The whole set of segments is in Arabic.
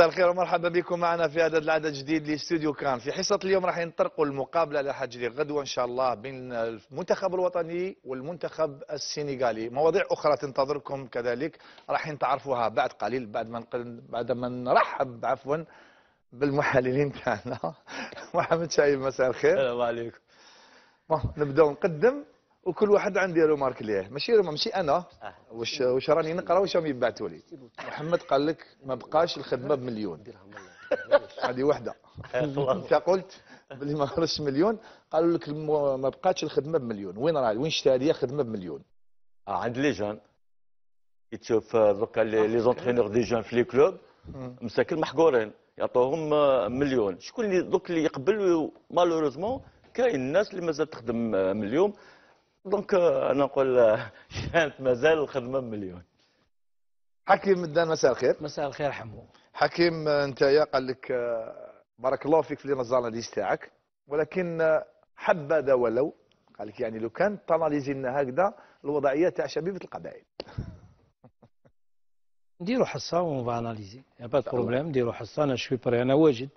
مساء الخير ومرحبا بكم معنا في هذا العدد جديد لاستوديو كان في حصة اليوم راح ينطلقوا المقابلة على حجري غدوة إن شاء الله بين المنتخب الوطني والمنتخب السنغالي. مواضيع أخرى تنتظركم كذلك. راح تعرفوها بعد قليل بعد ما بعد ما نرحب عفوا بالمحللين تاعنا محمد شايب مساء الخير. السلام عليكم نبداو نقدم وكل واحد عندي مارك ليه ماشي ماشي أنا. آه. واش واش راني نقرأ واش راهم يبعثوا لي؟ محمد قال لك ما بقاش الخدمة بمليون. هذه وحدة. انت قلت بلي ما خرجش مليون. قالوا لك. ما بقاتش الخدمة بمليون. وين راه وين شتا هذه خدمة بمليون؟ آه عند les jeunes. كي تشوف آه، دوكا les entraîneurs des jeunes في les clubs. مساكن محقورين. يعطوهم آه، مليون. شكون اللي دوك اللي يقبل؟ malheureusement كاين الناس اللي مازال تخدم مليون. donc أنا نقول كانت مازال الخدمه بمليون حكيم مدان مساء الخير. مساء الخير حمو. حكيم انت يا قال لك آه، بارك الله فيك في النظام تاعك ولكن آه، حبذا ولو قال لك يعني لو كان t'analyser لنا هكذا الوضعية تاع شبيبه القبائل. نديروا حصة on va analyser. y a pas problème نديروا حصة أنا شوي بري أنا واجد.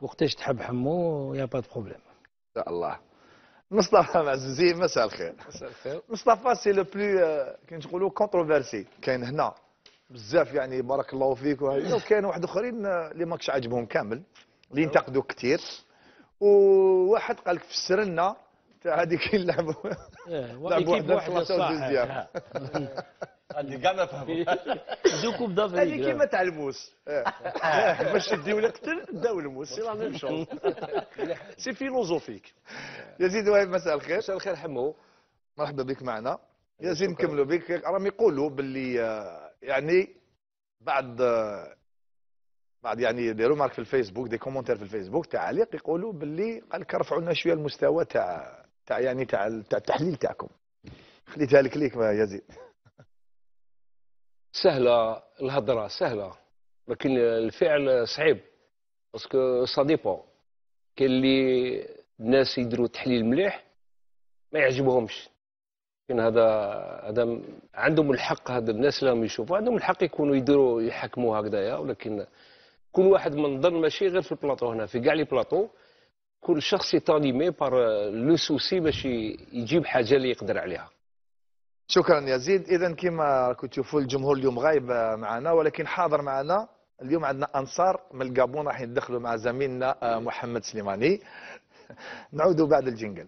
وقتاش تحب حمو؟ y a pas problème. إن شاء الله. مصطفى معزوزي مساء الخير مساء الخير مصطفى c'est le plus كي نقولوا controversé كاين هنا بزاف يعني بارك الله فيك وهذه وكاين واحد اخرين آه، اللي ماكش عاجبهم كامل اللي ينتقدوا كثير وواحد قال لك فسر لنا تاع هذيك اللعبه لعبوا واحد واحد deuxième اللي كاع ما فهموا دوكو بدا هذه كيما تاع الموس. آه. باش تديو لك داو الموس. c'est la même chose c'est philosophique يزيد وهيب مساء الخير. مساء الخير حمو. مرحبا بك معنا. يزيد نكملوا بك. راهم يقولوا باللي آه، يعني بعد آه، بعد يعني ديروا marque في الفيسبوك des commentaires في الفيسبوك تعليق يقولوا باللي قال لك رفعوا لنا شوية المستوى تاع تاع يعني تاع تاع التحليل تاعكم. خليتها لك ليك ما يزيد. سهلة الهضرة سهلة. لكن الفعل صعيب. parce que ça dépend كاين اللي الناس يديروا تحليل مليح ما يعجبهمش. لكن هذا هذا عندهم الحق هذا الناس اللي راهم يشوفوا عندهم الحق يكونوا يديروا يحكموا هكذايا. ولكن كل واحد من ضمن ماشي غير في البلاطو هنا في كاع les plateaux. كل شخص يتانيمي par le souci باش يجيب حاجة اللي يقدر عليها. شكرا يزيد اذا كما كنت تشوفوا الجمهور اليوم غايب معنا ولكن حاضر معنا اليوم عندنا أنصار من الجابون راح يتدخلوا مع زميلنا محمد سليماني. نعود بعد الجنجل.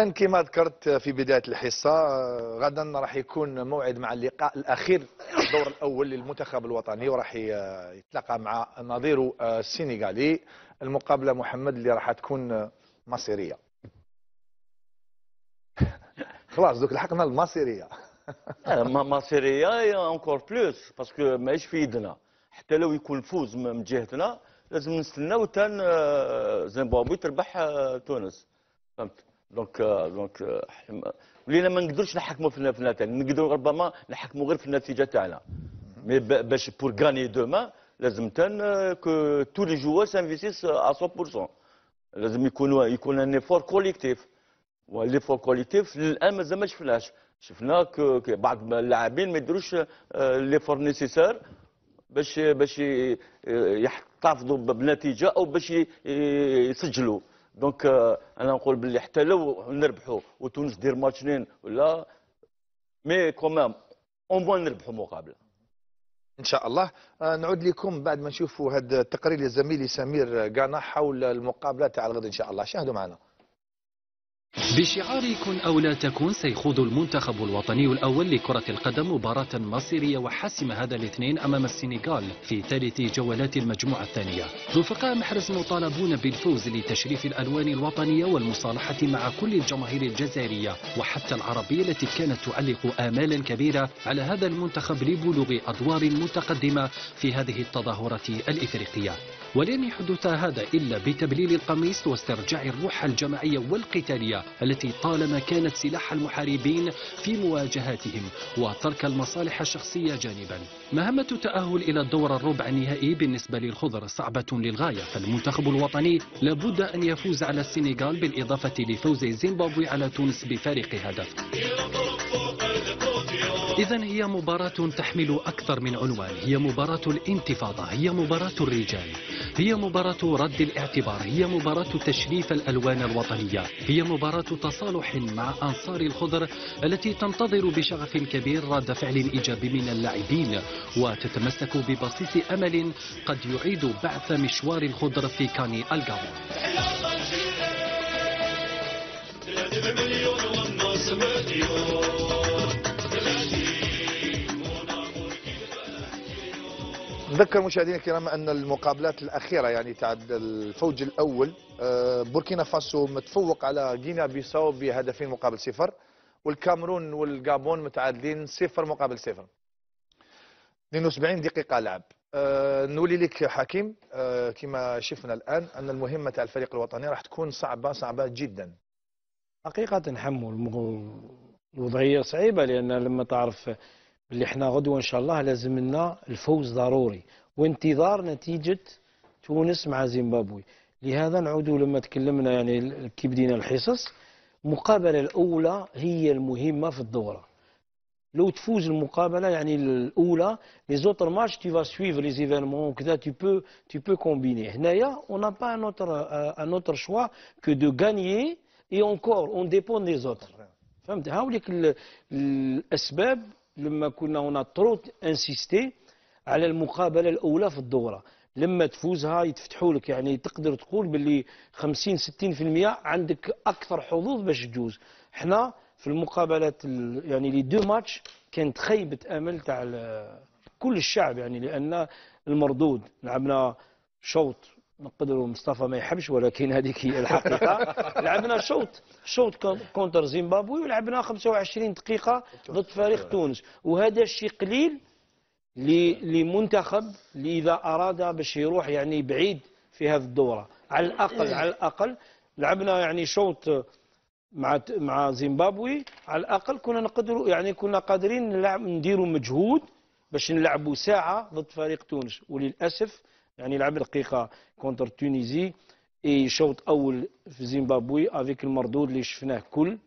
إذا كما ذكرت في بداية الحصة غدا راح يكون موعد مع اللقاء الأخير الدور الأول للمنتخب الوطني وراح يتلاقى مع نظيره السنغالي المقابلة محمد اللي راح تكون مصيرية. خلاص دوك لحقنا المصيرية. آه، ما مصيرية encore plus parce que ماهيش في يدنا. حتى لو يكون الفوز من من جهتنا لازم نستناو تان آه، زيمبابوي تربح آه، تونس. فهمت؟ donc donc آه، حم- ولينا ما نقدرش نحكموا في النتائج. نقدروا ربما نحكموا غير في النتيجة تاعنا. mais باش pour gagner demain لازم آه، que tous les joueurs s'investissent à 100% لازم يكونوا يكون un effort collectif وال l'effort collectif الان مازال ما شفناش. شفنا بعض اللاعبين ما يديروش l'effort nécessaire باش باش يحتفظوا بنتيجة أو باش يسجلوا. donc آه، أنا نقول باللي حتى لو نربحوا وتونس دير match nul mais quand même au moins نربحوا مقابلة. إن شاء الله. آه، نعود لكم بعد ما نشوفوا هذا التقرير لزميلي سمير قانا حول المقابلة تاع الغد إن شاء الله. شاهدوا معنا. بشعار كن أو لا تكن سيخوض المنتخب الوطني الأول لكرة القدم مباراة مصيرية وحاسمة هذا الاثنين أمام السنغال في ثالث جولات المجموعة الثانية. رفقاء محرز مطالبون بالفوز لتشريف الألوان الوطنية والمصالحة مع كل الجماهير الجزائرية وحتى العربية التي كانت تعلق آمالا كبيرة على هذا المنتخب لبلوغ أدوار متقدمة في هذه التظاهرة الإفريقية. ولن يحدث هذا إلا بتبليل القميص واسترجاع الروح الجماعية والقتالية التي طالما كانت سلاح المحاربين في مواجهاتهم وترك المصالح الشخصية جانبا. مهمة التأهل إلى الدور الربع النهائي بالنسبة للخضر صعبة للغاية فالمنتخب الوطني لابد أن يفوز على السنغال بالإضافة لفوز زيمبابوي على تونس بفارق هدف. إذا هي مباراة تحمل أكثر من عنوان هي مباراة الانتفاضة هي مباراة الرجال. هي مباراة رد الاعتبار هي مباراة تشريف الألوان الوطنية هي مباراة تصالح مع أنصار الخضر التي تنتظر بشغف كبير رد فعل إيجابي من اللاعبين وتتمسك ببسيط أمل قد يعيد بعث مشوار الخضر في كاني الجابون نذكر مشاهدينا الكرام أن المقابلات الأخيرة يعني تاع الفوج الأول آه، بوركينا فاسو متفوق على غينيا بيساو بهدفين مقابل صفر والكاميرون والغابون متعادلين صفر مقابل صفر. 72 دقيقة لعب. آه، نولي لك حكيم آه، كما شفنا الآن أن المهمة تاع الفريق الوطني راح تكون صعبة صعبة جدا. حقيقة حمو الوضعية صعيبة لأن لما تعرف اللي إحنا غدوة إن شاء الله لازم لنا الفوز ضروري. وانتظار نتيجة تونس مع زيمبابوي. لهذا نعود لما تكلمنا يعني كي بدينا الحصص. المقابلة الأولى هي المهمة في الدورة. لو تفوز المقابلة يعني الأولى les autres matchs tu vas suivre les événements وكذا tu peux tu peux combiner. هنايا pas un autre euh, un autre choix que de gagner et encore on dépend des autres. فهمت؟ هاوليك ال- الأسباب لما كنا هنا trop insisté على المقابلة الأولى في الدورة. لما تفوزها يتفتحوا لك يعني تقدر تقول باللي 50 60% عندك أكثر حظوظ باش تجوز. إحنا في المقابلات ال- يعني les deux matchs كانت خيبة أمل تاع كل الشعب يعني لأن المردود. لعبنا شوط نقدروا مصطفى ما يحبش ولكن هذيك هي الحقيقة. لعبنا شوط شوط con- contre زيمبابوي ولعبنا 25 دقيقة ضد فريق تونس. وهذا الشيء قليل لمنتخب اللي إذا أراد باش يروح يعني بعيد في هذه الدورة. على الأقل على الأقل لعبنا يعني شوط مع مع زيمبابوي. على الأقل كنا نقدروا يعني كنا قادرين نلعب نديروا مجهود باش نلعبوا ساعة ضد فريق تونس. وللأسف يعني لعب دقيقة contre Tunisie et شوط أول في زيمبابوي avec المردود اللي شفناه كل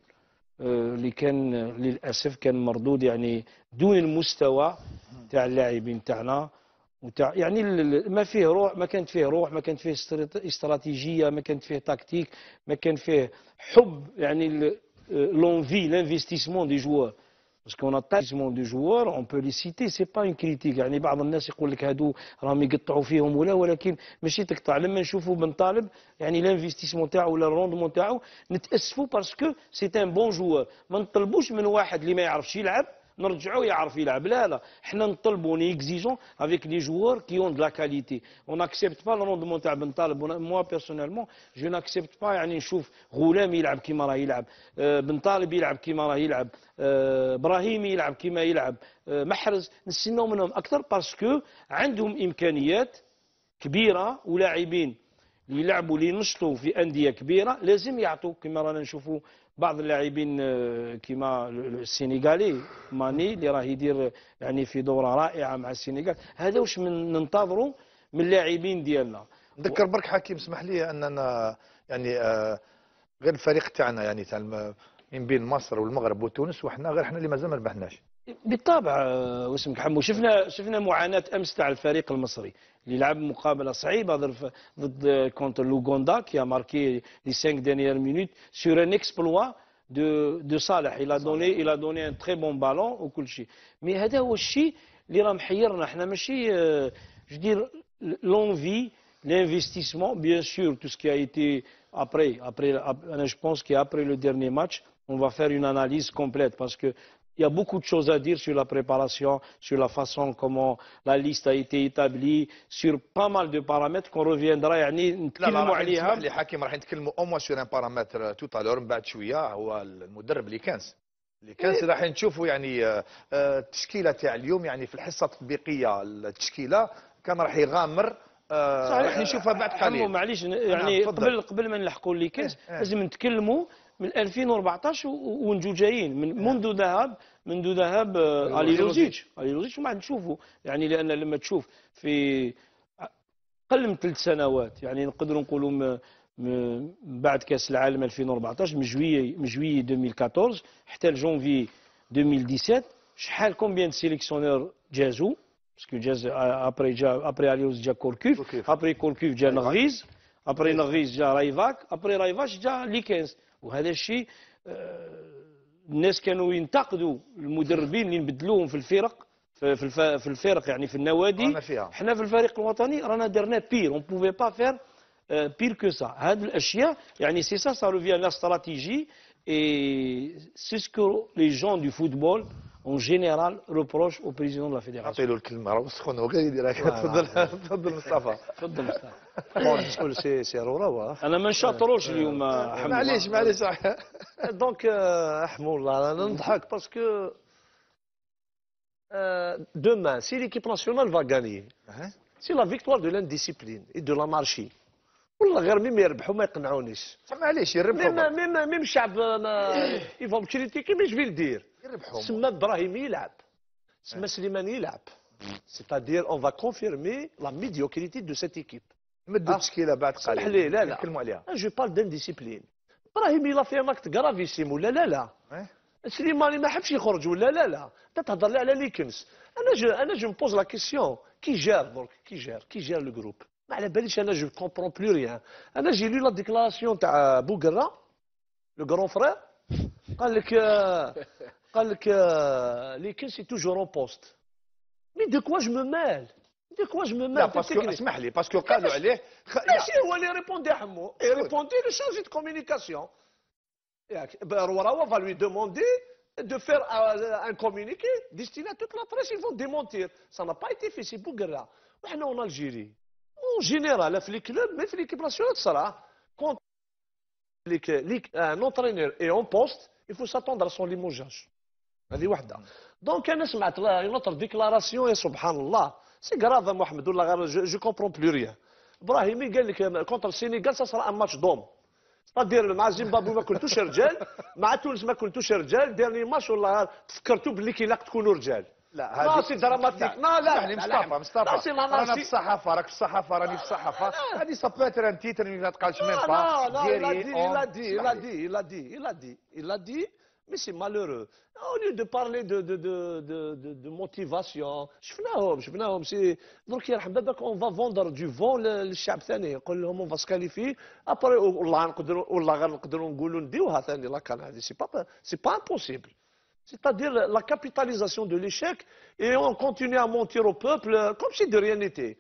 آه، اللي كان للأسف كان مردود يعني دون المستوى تاع اللاعبين تاعنا وتاع يعني ما فيه روح ما كانت فيه روح ما كانت فيه استرات- استراتيجية ما كانت فيه تكتيك ما كان فيه حب يعني l'envie l'investissement des joueurs. Qu'on a tellement de joueurs on peut les citer c'est pas une critique. يعني بعض الناس يقول لك هادو راهم يقطعوا فيهم ولا ولكن ماشي تقطع. لما نشوفوا بن طالب يعني ال investissement تاعو ولا ال rendement تاعو نتأسفوا parce que c'est un bon joueur ما نطلبوش من واحد اللي ما يعرفش يلعب نرجعوه يعرف يلعب لا لا حنا نطلبوا nous exigeons avec les joueurs qui ont de la qualité on accepte pas ال rendement تاع بن طالب. moi personnellement je n'accepte pas يعني نشوف غلام يلعب كيما راه يلعب آه، بن طالب يلعب كيما راه يلعب آه، إبراهيم يلعب كيما يلعب آه، محرز. نستناو منهم أكثر parce que عندهم إمكانيات كبيرة ولاعبين. اللي يلعبوا اللي ينشطوا في أندية كبيرة لازم يعطوا كما رانا نشوفوا بعض اللاعبين آه، كما السينيغالي ماني اللي راه يدير يعني في دورة رائعة مع السينيغال هذا واش من ننتظروا من اللاعبين ديالنا. نذكر برك حكيم اسمح لي أننا يعني آه، غير الفريق تاعنا يعني تاع من بين مصر والمغرب وتونس وحنا غير إحنا اللي مازال ما ربحناش. بالطبع آه، واسمك حمو شفنا شفنا معاناه امس تاع الفريق المصري اللي لعب مقابله صعيبه ضد ضد كونتر لوغوندا كي a marqué les cinq dernières minutes sur un exploit de de صالح il a donné il a donné un très bon ballon وكل شيء مي هذا هو الشيء اللي راه محيرنا احنا ماشي آه، جو دير l'envie l'investissement bien sûr tout ce qui a été après après ap- je pense qu'après le dernier match on va faire une analyse complète parce que il y a beaucoup de choses à dire sur la préparation, sur la façon comment la liste a été établie, sur pas mal de paramètres qu'on reviendra يعني نتكلموا عليها نسمح لي حكيم راح نتكلموا au moins sur un paramètre tout à l'heure من بعد شوية هو المدرب ليكنس ليكنس راح نشوفوا يعني آه، آه، التشكيلة تاع اليوم يعني في الحصة التطبيقية التشكيلة كان راح يغامر آه، صحيح. راح نشوفها بعد قليل معليش يعني نعم،. قبل قبل ما نلحقوا لليكنس إيه، إيه. لازم نتكلموا من 2014 و- ونجو جايين. من منذ ذهب منذ ذهب آه، حاليلوزيتش حاليلوزيتش وما نشوفوا يعني لأن لما تشوف في أقل من ثلاث سنوات يعني نقدروا نقولوا م- م- بعد كأس العالم 2014 من جويي من جويي 2014 حتى لجونفي 2017 شحال combien sélectionneurs جازوا؟ parce que جاز après جا après اليوز جا كوركوف. après كوركوف جا نغريز après نغريز جا رايفاك après رايفاك جا ليكنز وهذا الشيء آه، الناس كانوا ينتقدوا المدربين اللي نبدلوهم في الفرق في في الف- في الفرق يعني في النوادي. إحنا في الفريق الوطني رانا درنا pire on pouvait pas faire pire que ça هذه الأشياء يعني c'est ça ça revient à la stratégie et c'est ce que les gens de football en général reprochent au président de la fédération نعطي له الكلمة راه سخون هو قاعد يدير هكا. تفضل تفضل مصطفى. تفضل مصطفى. تقول سي سي روراوة أنا ما نشاطروش اليوم حمد معليش معليش. donc رحمه الله أنا نضحك parce que demain si l'équipe nationale va gagner c'est la victoire de l'indiscipline et de l'anarchie. والله غير même يربحوا ما يقنعونيش معليش même يربحوا même même الشعب ما يفهم critiquez mais je vais le dire يربحوا سما إبراهيم يلعب سما سليمان يلعب c'est-à-dire on va confirmer la médiocrité de cette équipe. مدوا آه. التشكيلة بعد قليل لي لا لا. نتكلموا عليها. je parle d'indiscipline إبراهيم il a fait un acte gravissime ولا لا لا. إيه؟ سليماني ما حبش يخرج ولا لا لا. أنت تهضر لي على ليكنز أنا je أنا je me pose la question qui gère درك qui gère qui gère le groupe ما على باليش أنا je comprends plus rien أنا j'ai lu la déclaration تاع بوغرا le grand frère قال لك قال لك ليكنز c'est toujours en poste mais de quoi je me mêle دو كوا جو مو لا مال باسكو اسمح لي باسكو قالوا عليه خ... ماشي هو اللي ريبوندي حمو اي ريبوندي لو شارجي دو كومينيكاسيون ياك Rorawa va lui demander de faire euh, un communiqué destiné à toute la presse, ils vont démentir. Ça n'a pas été fait, c'est Bouguera. وحنا en Algérie, en général, في les clubs, mais في l'équipe nationale, صراحة, quand les- les- un entraîneur est en poste, il faut s'attendre à son limogeage. هذه واحدة. دونك انا سمعت نوتر ديكلاراسيون يا سبحان الله سي غراف محمد ولا غير je comprends plus rien ابراهيمي قال لك contre السينيغال c'est un match d'hommes c'est-à-dire مع زيمبابوي ما كنتوش رجال مع تونس ما كنتوش رجال dernier match والله تفكرتوا باللي كي لاق تكونوا رجال لا لا c'est dramatique لا لا لا، لا، مصطفى لا، مصطفى رانا في الصحافه راك في الصحافه راني في الصحافه هذه ça peut être un titre ما تقالش même pas non, il a dit, il a on- dit, il a dit, il a dit, il a dit, il a dit, mais c'est malheureux. Au lieu de parler de, de, de, de, de, de motivation, شفناهم شفناهم سي درك يرحم بابك on va vendre du vent للشعب ثاني نقول لهم on va se qualifier après والله نقدروا والله غير نقدروا نقولوا نديوها ثاني لا كان هذه c'est pas c'est pas impossible C'est-à-dire la capitalisation de l'échec et on continue à mentir au peuple comme si de rien n'était.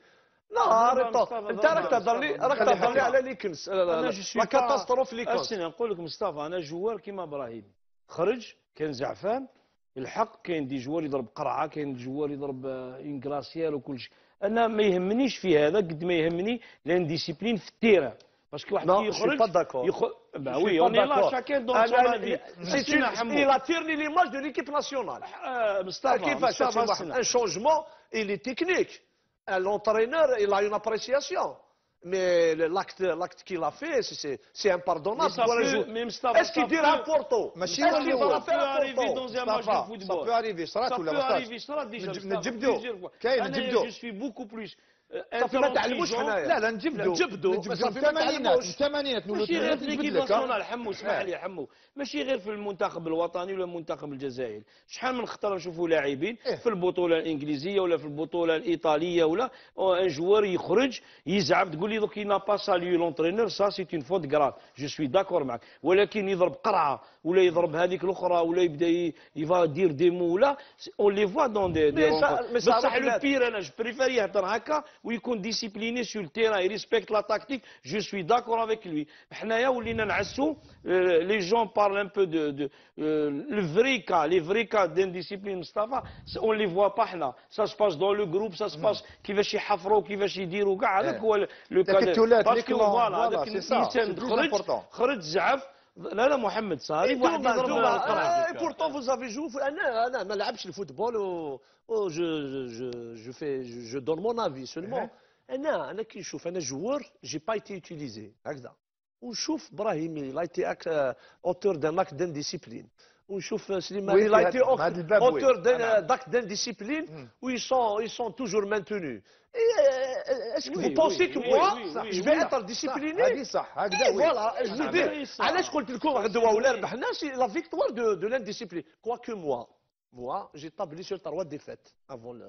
لا ضربة ريطو مصطفى، انت ضربة راك تهضر لي مصطفى. راك خلي تهضر لي حقها. على ليكنس أنا je suis la catastrophe ليكنس اسنى نقول لك مصطفى أنا joueur كيما إبراهيم خرج كان زعفان الحق كاين des joueurs يضرب قرعة كاين joueur يضرب آه، une glacière وكل شيء. أنا ما يهمنيش في هذا قد ما يهمني l'indiscipline في ال terrain. parce que واحد كي يخرج pas d'accord. يخ... bah oui on est là chacun dans أنا- son avis. Il a ternir l'image de l'équipe nationale. واحد سينا. un changement il est technique. L'entraîneur il a une appréciation. Mais le- l'acte l'acte qu'il a fait c'est- c'est c'est Mais impardonnable ça pour un peut- joueur. mais Mustafa, est-ce qu'il ça dira peut- à Porto ماشي est-ce هو qu'il اللي va هو. la faire à arriver Porto dans un match de مصطفى football. ça peut arriver صرات Ça ولا peut ما صراتش arriver, صرات déjà, نج- Mustafa, نجبدو. plusieurs fois. كاين أنا نجبدو. je suis beaucoup plus euh, صافي ما تعلموش. حنايا. لا لا نجبدو. نجبدو. صافي ما الثمانينات تعلموش. الثمانينات ماشي غير في ليكيب. ناسيونال حمو اسمح لي حمو. ماشي غير في المنتخب الوطني ولا المنتخب الجزائري. شحال من خطره نشوفوا لاعبين إيه. في البطولة الإنجليزية ولا في البطولة الإيطالية ولا un joueur يخرج يزعم تقول لي دوك n'a pas salué l'entraîneur. Ça c'est une faute grave. Je suis d'accord معك. ولكن يضرب قرعة ولا يضرب هذيك الأخرى ولا يبدأ il va dire des mots ولا Mais ça- rencontres. mais ça بصح. le pire أنا je préfère يهضر هكا ويكون discipliné sur ال terrain ي respecte la tactique je suis d'accord avec lui حنايا ولينا نعسو les gens parlent un peu de de le vrai cas les vrais cas d'indiscipline مصطفى اون لي فوا با حنا سا سباس دون لو جروب سا سباس كيفاش يحفروا كيفاش يديروا كاع هذاك هو لو داك التولات، لي باسكو كلون، فوالا فوالا، هذاك سي سا، الانسان سي بلوز لا لا محمد صاري واحد دوما يضرب pourtant vous avez joué أنا أنا ما لعبش الفوتبول و و je je je fais je, je donne mon avis seulement. أنا أنا كي نشوف أنا جوور جي با ايتي يوتيليزي هكذا. ونشوف ابراهيمي لا ايتي اك auteur d'un acte d'indiscipline ونشوف سليماني وين l'avait été هاد- هاد الباب وين؟ auteur. d'un d'acte d'indiscipline مم. où ils sont, ils sont euh, que oui, moi, oui, oui, je oui, vais oui. être صح discipliné هذه صح هكذا oui. نعم. dis, صح. علاش قلت لكم غدوه ولا ربحنا la victoire de, de l'indiscipline. Quoique moi, moi, j'ai tablé sur trois défaites avant le...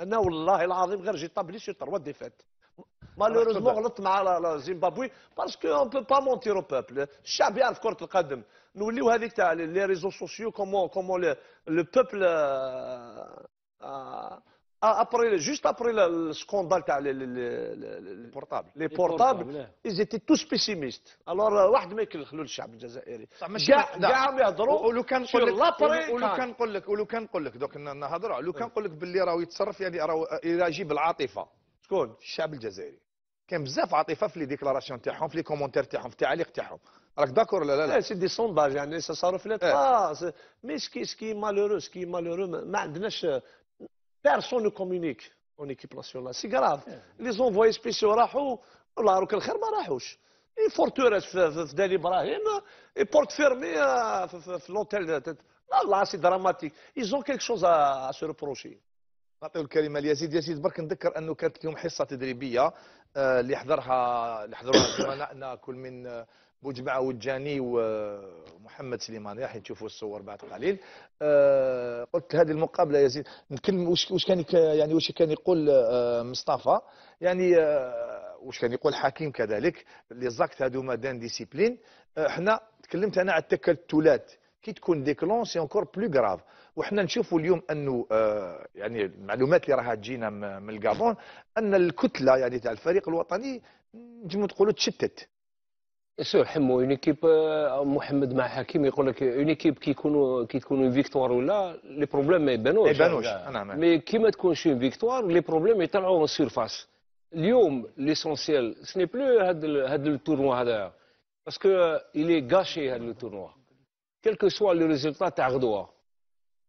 أنا والله العظيم غير j'ai sur trois défaites. malheureusement تفضل. غلطت مع لا- لا زيمبابوي parce qu'on peut pas mentir au peuple الشعب يعرف كره القدم نوليو هذيك تاع les réseaux sociaux comment comment le peuple après juste après ال scandale تاع les portables les portables, portables ils étaient tous pessimistes. Alors واحد ما يخلو الشعب الجزائري. صح، ماشي كاع. كاع يهضروا ولو كان نقول لك ولو كان. نقول لك ولو كان نقول لك دوك نهضروا. لو كان نقول لك باللي راهو يتصرف يعني راهو يراجي بالعاطفه شكون؟ الشعب الجزائري. كان بزاف عاطفة في les déclarations تاعهم في les commentaires تاعهم في التعاليق تاعهم. راك d'accord ولا لا؟ لا. c'est des sondages يعني ça صاروا في la mais ce qui ce qui malheureux c'est que malheureux ما عندناش personne nous communique en équipe nationale c'est grave les envoyés spéciaux راحوا والله روك الخير ما راحوش une forteresse في, دالي إبراهيم et portes fermées آه، في, l'hôtel لا لا c'est dramatique ils ont quelque chose à se reprocher نعطيو الكلمة ليزيد. يزيد برك نذكر أنه كانت اليوم حصة تدريبية آه، اللي حضرها اللي حضروها زملائنا كل من بوجمعه والجاني ومحمد سليمان راح تشوفوا الصور بعد قليل. آه، قلت هذه المقابلة يزيد وش وش كان يعني وش كان يقول آه، مصطفى؟ يعني آه، وش كان يقول حكيم كذلك les actes هذوما d'indiscipline. إحنا تكلمت أنا على التكتلات. كي تكون des clans c'est encore plus grave. وحنا نشوفوا اليوم أنه يعني المعلومات اللي راها تجينا من الكابون أن الكتلة يعني تاع الفريق الوطني نجموا نقولوا تشتت. سو حمو une équipe محمد مع حكيم يقول لك une équipe كي يكونوا كي تكون une victoire ولا les problèmes ما يبانوش. ما يبانوش. معك. mais كي ما تكونش une victoire les problèmes يطلعوا من surface اليوم l'essentiel ce n'est plus هاد ال- هاد ال tournoi هذا. parce qu'il est gâché هاد ال tournoi quel que soit le résultat تاع غدوه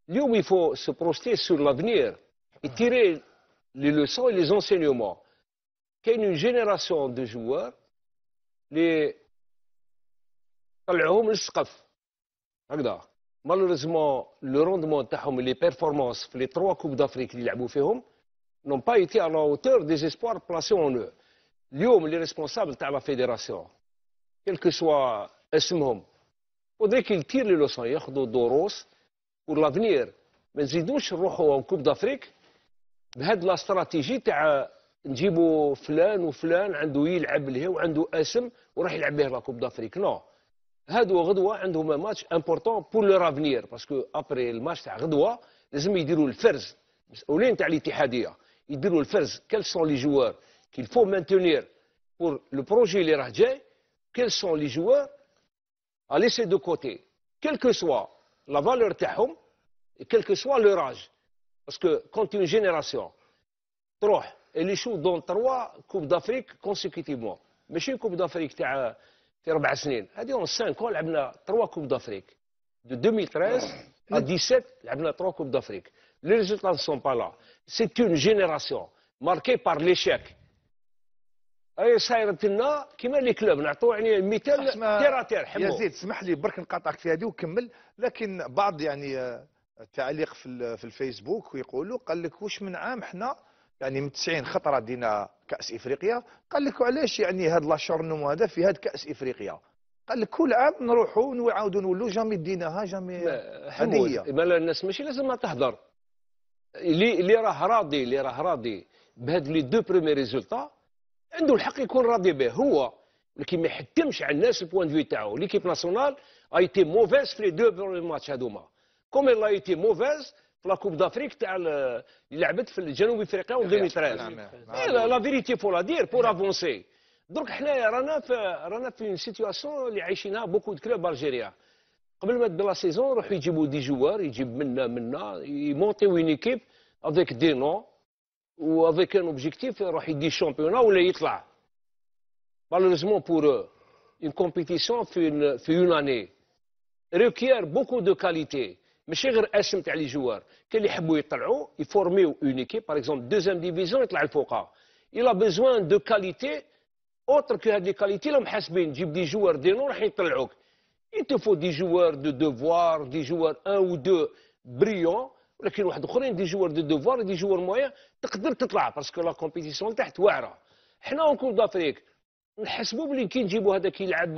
اليوم il faut se projeter sur l'avenir et tirer les leçons les enseignements كاين une génération de joueurs لي طلعوهم للسقف هكذا. malheureusement le rendement تاعهم les performances في les trois coupes d'Afrique اللي لعبوا فيهم n'ont pas été à la hauteur des espoirs placés en eux اليوم les responsables تاع la fédération quel soit اسمهم faudrait qu'ils tirent les leçons ياخذوا دروس pour l'avenir ما نزيدوش نروحوا coupe d'Afrique بهاد la stratégie تاع نجيبوا فلان وفلان عنده يلعب له وعنده اسم وراح يلعب به la coupe d'Afrique non هادو غدوه عندهم match important pour l'avenir parce que après الماتش تاع غدوة لازم يديروا الفرز. مسؤولين تاع الاتحادية. يديروا الفرز. quels sont les joueurs qu'il faut maintenir pour le projet اللي راه جاي quels sont les joueurs à laisser de côté quelle que soit la valeur تاعهم quel que soit leur âge parce que quand une génération تروح elle échoue dans trois coupes d'Afrique consécutivement ماشي coupe d'Afrique تاع في أربع سنين. هذه en 5 لعبنا trois coupes d'Afrique de 2013 à 17 لعبنا trois coupes d'Afrique les résultats ne sont pas là. C'est une génération marquée par l'échec. أي صايرت لنا كيما les clubs نعطوا يعني مثال terre à terre حمو. يزيد اسمح لي برك نقاطعك في هذه وكمل. لكن بعض يعني آه، التعليق في ال- في الفيسبوك ويقولوا قال لك واش من عام إحنا يعني من 90 خطرة دينا كأس إفريقيا. قال لك علاش يعني هذا l'acharnement هذا في هذا كأس إفريقيا؟ قال لك كل عام نروحوا ونعاودوا نولوا jamais ديناها jamais هدية. ما لا الناس ماشي لازم ما تهضر. اللي اللي راه راضي اللي راه راضي بهاد les deux premiers résultats عنده الحق يكون راضي به هو ولكن ما يحتمش على الناس ال point vue تاعو. l'équipe nationale été mauvaise في les deux premiers matchs هذوما comme a été mauvaise في la coupe d'Afrique تاع ال- اللي لعبت في الجنوب إفريقيا و 2013 نعم، نعم. إيه، لا la vérité faut la dire pour avancer درك حنايا رانا في رانا في une situation اللي عايشينها beaucoup de clubs algériens قبل ما تبدا la saison يروحوا يجيبوا des joueurs يجيب منا منا يمونتيو une équipe avec des noms و avec un objectif يروح يدي championnat ولا يطلع. malheureusement pour une compétition une- في une année requiert beaucoup de qualités ماشي غير اسم تاع les joueurs. كاين اللي يحبوا يطلعوا يفورميو une équipe. par exemple deuxième division يطلع il a besoin de qualité autre que هاد les qualités راهم حاسبين. تجيب des joueurs des noms راح يطلعوك. Il te faut des joueurs de devoir des joueurs un deux brillants. ولكن واحد اخرين des joueurs de devoir des joueurs moyens تقدر تطلع parce que la compétition تحت واعرة. حنا en Afrique نحسبوا بلي كي نجيبوا هذاك يلعب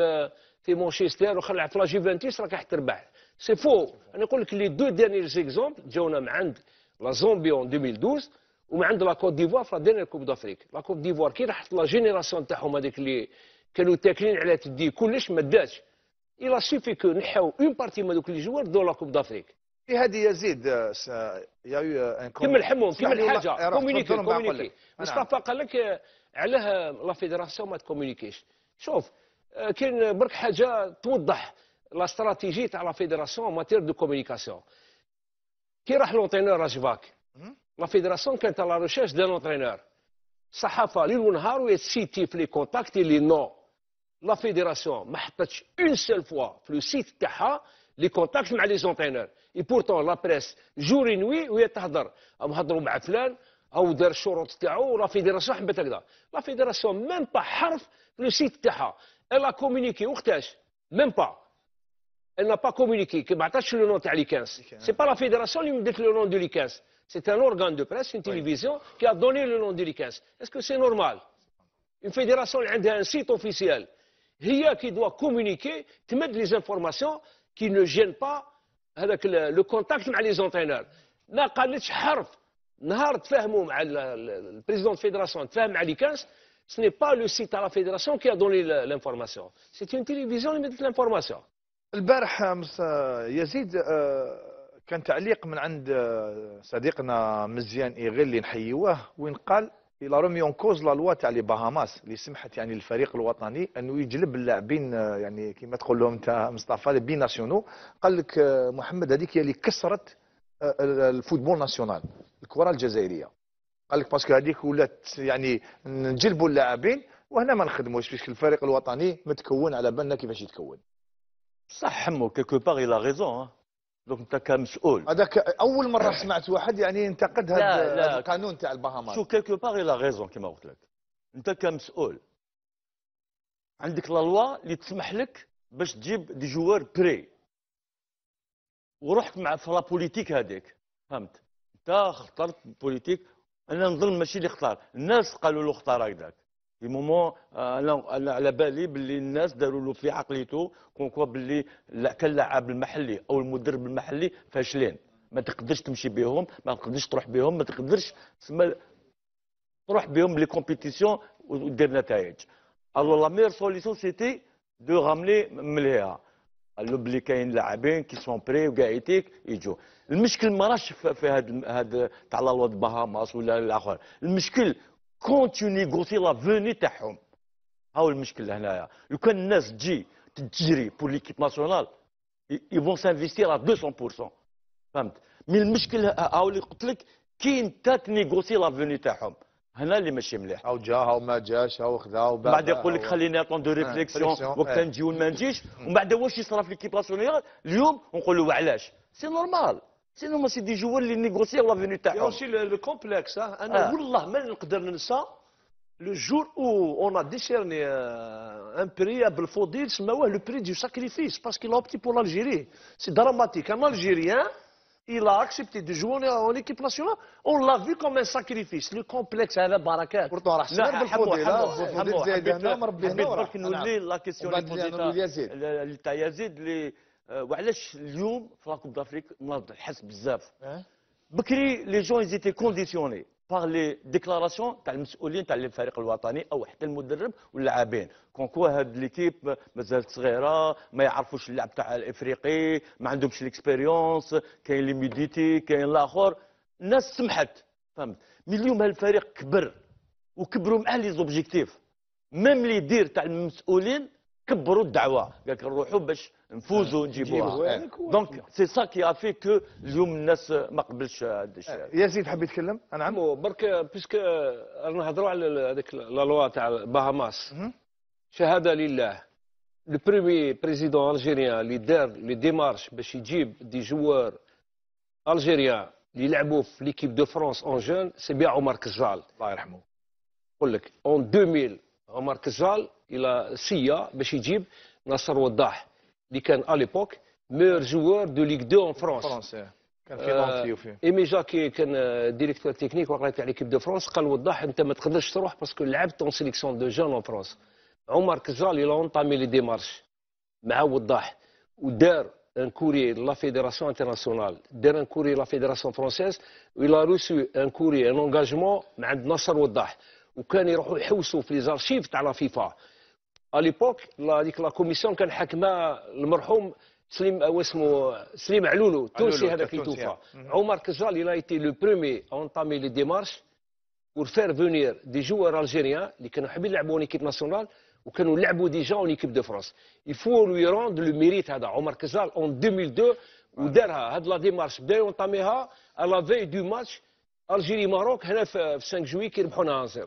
في مانشستر وخا يلعب في la Juventus راك راح تربح. c'est faux أنا نقول لك les deux derniers exemples جاونا من عند la Zambie 2012 ومن عند la Côte d'Ivoire في la dernière Coupe d'Afrique la Côte d'Ivoire كي راحت la génération تاعهم هذيك اللي كانوا تاكلين على تدي كلش ما داتش il a suffi que نحاو une partie من دوك les joueurs de la Coupe d'Afrique في هذه يزيد س- يا يو ان كمل اسمح كمل الحاجة إيه، راح communiquer communiquer. مصطفى قال لك علاه la fédération ما تكومونيكيش شوف كاين برك حاجة توضح la stratégie تاع la fédération matière de communication كي راح l'entraîneur Rajevac. la fédération كانت à la recherche d'un entraîneur الصحافه ليل ونهار ويتسيتي في les contacts les noms la fédération ما حطتش une seule fois في le site تاعها les contacts مع les entraîneurs et pourtant la presse jour et nuit وهي تهضر أو هضروا مع فلان أو دار الشروط تاعو la fédération حبت هكذا la fédération même pas حرف في le site تاعها elle a communiqué وقتاش même pas elle n'a pas communiqué que ما عطاتش le nom تاع Leekens c'est pas la fédération اللي مدت le nom de Leekens c'est un organe de presse une télévision qui a donné le nom de لي 15 est-ce que c'est normal? Une fédération اللي عندها un site officiel هي qui doit communiquer تمد les informations qui nous gênent pas هذاك le contact مع les entraîneurs ما قالتش حرف نهار تفاهموا مع ال président fédération تفاهم مع لي 15 ce n'est pas le site à la fédération qui a donné le- l'information. C'est une télévision اللي مدت l'information. البارح يزيد آه، كان تعليق من عند آه، صديقنا مزيان إيغيل اللي نحيوه وين قال il a remis en cause la loi تاع les Bahamas اللي سمحت يعني للفريق الوطني أنه يجلب اللاعبين آه، يعني كما تقول لهم انت مصطفى binationaux قال لك محمد هذيك هي اللي كسرت ال football national الكرة الجزائرية. قال لك parce que هذيك ولات يعني نجلبوا اللاعبين وهنا ما نخدموش parce que الفريق الوطني متكون على بالنا كيفاش يتكون. صح حمو كيكو باغ raison hein. donc أنت كمسؤول هذاك أول مرة سمعت واحد يعني ينتقد لا، هذا لا. القانون تاع البهامات شو كيكو باغ a raison كما قلت لك. أنت كمسؤول عندك la loi اللي تسمح لك باش تجيب des joueurs prêts. ورحت مع في la politique هذيك فهمت؟ أنت اخترت politique. أنا نظن ماشي اللي اختار. الناس قالوا له اختار هكذاك. في moment آه، أنا أنا على بالي باللي الناس داروا له في عقليته comme quoi باللي كان اللاعب المحلي أو المدرب المحلي فاشلين. ما تقدرش تمشي بهم ما تقدرش تروح بهم ما تقدرش تسمى تروح بهم les compétitions ودير نتائج. alors la meilleure solution c'était دو راملي مليها قال له بلي كاين لاعبين كي سون بري وكايتيك يجوا المشكل ما راهش في هاد هاد تاع لا لوا باهاماس ولا الآخر. المشكل كون تو نيغوسي لا فوني تاعهم هاو المشكل هنايا لو كان الناس تجي تجري بور ليكيب ناسيونال s'investir à 200% فهمت مي المشكل هاو اللي قلت لك كي انت تنيغوسي لا فوني تاعهم هنا اللي ماشي مليح أو جا أو ما جاش أو خذا أو بعد يقول لك خليني اتون دو ريفليكسيون وقت. نجي وما نجيش ومن بعد واش يصرى في ليكيب ناسيونال اليوم نقول له علاش سي نورمال سينو ما سيدي جوال اللي نيغوسيو لا فينو تاعهم. اونسي لو كومبلكس أنا آه. والله ما نقدر ننسى لو جور أو اون ديسيرني ان بري بالفوديل سماوه لو بري دو ساكريفيس باسكو لو بتي بور الجيري سي دراماتيك ان الجيريان il a accepté de jouer en équipe nationale on l'a vu comme un sacrifice le complexe هذا باركات برتو راح سير بالفوديل بالفوديل زيد هنا مربي هنا راح نولي la question اللي تاع يزيد اللي وعلاش اليوم في la Coupe d'Afrique ناض حس بزاف؟ بكري les gens ils étaient conditionnés par les déclarations تاع المسؤولين تاع الفريق الوطني أو حتى المدرب واللاعبين. comme quoi هاد l'équipe مازالت صغيرة ما يعرفوش اللعب تاع الإفريقي ما عندهمش ال expérience كاين l'humidité كاين الآخر. الناس سمحت فهمت؟ mais اليوم هالفريق كبر وكبروا معاه les objectifs même les dires تاع المسؤولين كبروا الدعوة. قال لك نروحوا باش نفوزوا نجيبوها. نجيبوها. donc c'est ça qui a fait que اليوم الناس ما قبلش هذا الشيء. يزيد حب يتكلم؟ نعم. برك puisque رانا نهضروا على هذيك la loi تاع Bahamas. شهادة لله. le premier président algérien اللي دار les démarches باش يجيب des joueurs algériens اللي يلعبوا في l'équipe de France en jeunes c'est bien عمر كزال الله يرحمه. نقول لك en 2000 عمر كزال il a essayé باش يجيب نصر وضاح اللي كان à l'époque meilleur joueur de Ligue 2 en France فرنسا كان في آه، لونفي وفي ايمي جاكي كان آه، directeur technique وقرا تاع l'équipe de France قال وضاح أنت ما تقدرش تروح parce que لعبت en sélection de jeunes en France عمر كزال il a entamé les démarches مع وضاح ودار un courrier la fédération internationale دار un courrier la fédération française و il a reçu un courrier un engagement مع عند نصر وضاح. وكان يروحوا يحوسوا في les archives تاع la FIFA à l'époque هذيك la commission كان حاكمها المرحوم سليم أو اسمه سليم علولو تونسي علولو، هذاك اللي توفى. عمر كزال il a été le premier à entamer les démarches pour faire venir des joueurs algériens اللي كانوا حابين يلعبوا en équipe nationale وكانوا لعبوا déjà équipe de France. Il faut lui rendre le mérite هذا عمر كزال en 2002 ودارها هاد la démarche بدا ي entamer ها à la veille du match Algérie Maroc هنا في في 5 جوي كي ربحونا 1-0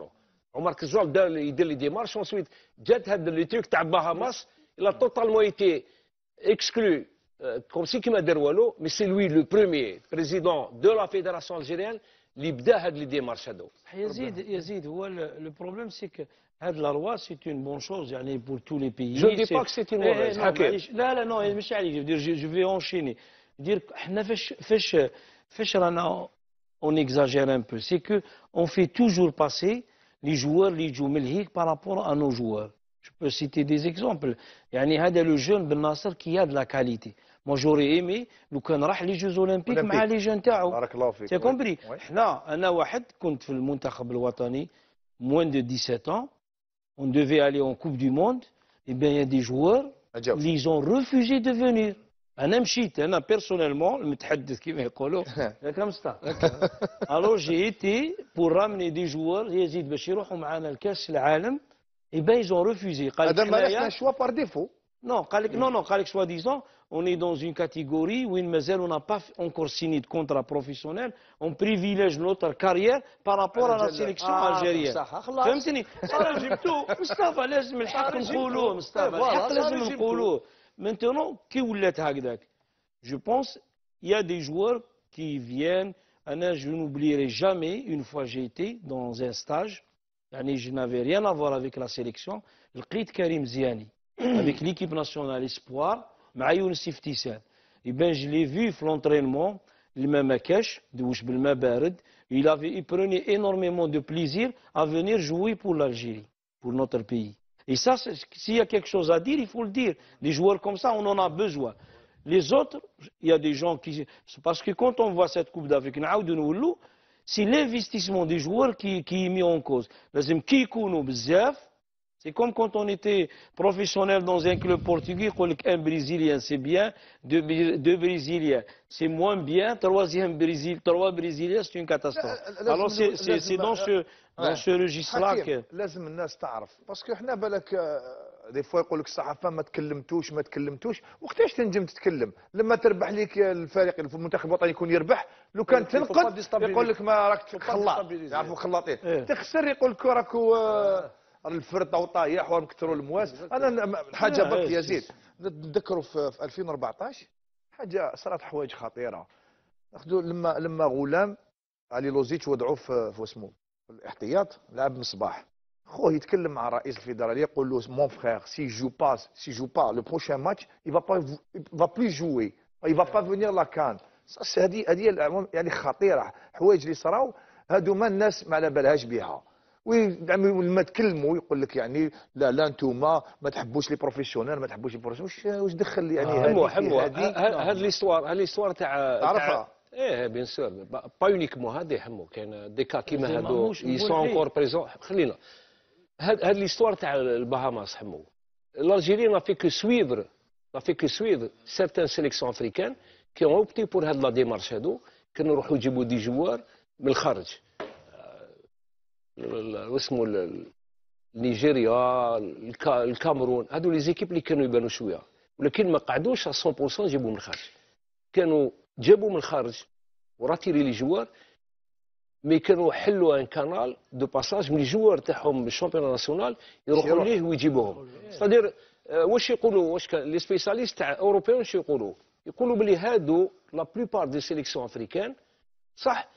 عمر كزال دار يدير les démarches ensuite جات هاد les trucs تاع باهاماس totalement été exclu euh, comme si كيما دار والو mais c'est lui le premier président de la fédération algérienne اللي بدا هاد les démarches هادو يزيد يزيد هو le problème c'est que هاد la loi c'est une bonne chose يعني pour tous les pays pas que c'est une mauvaise. حكيم. لا لا non مش عليك je vais enchaîner dire حنا فاش فاش فاش رانا on exagère un peu c'est que on fait toujours passer les joueurs اللي يجوا من الهيك par rapport à nos joueurs je peux citer des exemples يعني هذا le jeune بن ناصر qui a de la qualité moi j'aurais aimé لو كان راح les Jeux olympiques مع أولمبيك. les jeunes تاعو بارك الله فيك t'as compris oui. حنا أنا واحد كنت في المنتخب الوطني moins de 17 ans on devait aller en coupe du monde et bien il y a des joueurs أجاوب. اللي ils ont refusé de venir أنا مشيت أنا personnellement المتحدث كما يقولوا. ياك مصطفى ألو j'ai été pour ramener des joueurs يزيد باش يروحوا معنا لكأس العالم. اي ils ont refusé. قال لك هذا لسنا choix par défaut non, قال لك- non, non, قال لك soi-disant, on est dans une catégorie où مازال on n'a pas encore signé de contrat professionnel, on privilège notre carrière par rapport à la sélection آه، algérienne. فهمتني؟ أنا جبتو مصطفى لازم الحق نقولوه. مصطفى الحق لازم. نقولوه. Maintenant, qui voulait Hagdak Je pense il y a des joueurs qui viennent. Je n'oublierai jamais, une fois j'ai été dans un stage, je n'avais rien à voir avec la sélection, le Karim Ziani, avec l'équipe nationale Espoir, Maïoun Siftisan. Et eh bien, je l'ai vu, l'entraînement, le Mamakesh, de il prenait énormément de plaisir à venir jouer pour l'Algérie, pour notre pays. Et ça, s'il y a quelque chose à dire, il faut le dire. Des joueurs comme ça, on en a besoin. Les autres, il y a des gens qui... Parce que quand on voit cette Coupe d'Afrique, c'est l'investissement des joueurs qui, est mis en cause. Qui C'est comme quand on était professionnel dans un club portugais, يقول لك un Brésilien c'est bien, deux, Brésiliens c'est moins bien, troisième Brésil, trois Brésiliens c'est une catastrophe. Alors c'est dans ce, dans ce registre-là que... لازم الناس تعرف parce que حنا بالك آه، des fois يقول لك الصحافه ما تكلمتوش ما تكلمتوش وقتاش تنجم تتكلم لما تربح ليك الفريق المنتخب الوطني يكون يربح لو كان Il تنقد. يقول لك ما راك خلاط. يعرفوا خلاطين إيه. تخسر يقول لك راكو آه، الفرد أو طايح ونكثروا المواس أنا حاجة برك يزيد. نتذكروا في في 2014 حاجة صارت حوايج خطيرة. ناخذوا لما لما غلام علي لوزيتش وضعوه في في اسمه في الاحتياط لعب مصباح. خوه يتكلم مع رئيس الفيدرالية يقول له mon frère s'il joue pas s'il joue pas le prochain match il va pas va plus jouer. Il va pas venir la CAN Ça, هذه هذه يعني خطيرة. حوايج اللي صراو هادو ما الناس ما على بالهاش بها. ويعني لما تكلموا يقول لك يعني لا لا انتوما ما تحبوش les professionnels ما تحبوش les professionnels واش واش دخل يعني حمو هذه هذه؟ هاد l'histoire هاد l'histoire تاع تعرفها؟ تاع- إيه bien sûr. pas uniquement هذه حمو كاين des cas كيما هادو. ils sont encore présents خلينا. هاد هاد l'histoire تاع البهاماس حمو l'Algérie n'a fait que suivre n'a fait que suivre certaines sélections africaines qui ont opté pour هاد la démarche هادو كانوا يروحوا يجيبوا des joueurs من الخارج آه، ال- ال- واسمه نيجيريا الكا- الكاميرون هادو les équipes اللي كانوا يبانوا شوية. ولكن ما قعدوش 100% يجيبوا من الخارج. كانوا جابوا من الخارج و retirer les joueurs mais كانوا حلوا un canal de passage من les joueurs تاعهم بال championnat national يروحوا يروح. ليه ويجيبوهم. c'est-à-dire واش يقولوا؟ واش les spécialistes تاع européens واش يقولوا؟ يقولوا بلي هادو la plupart des sélections africaines صح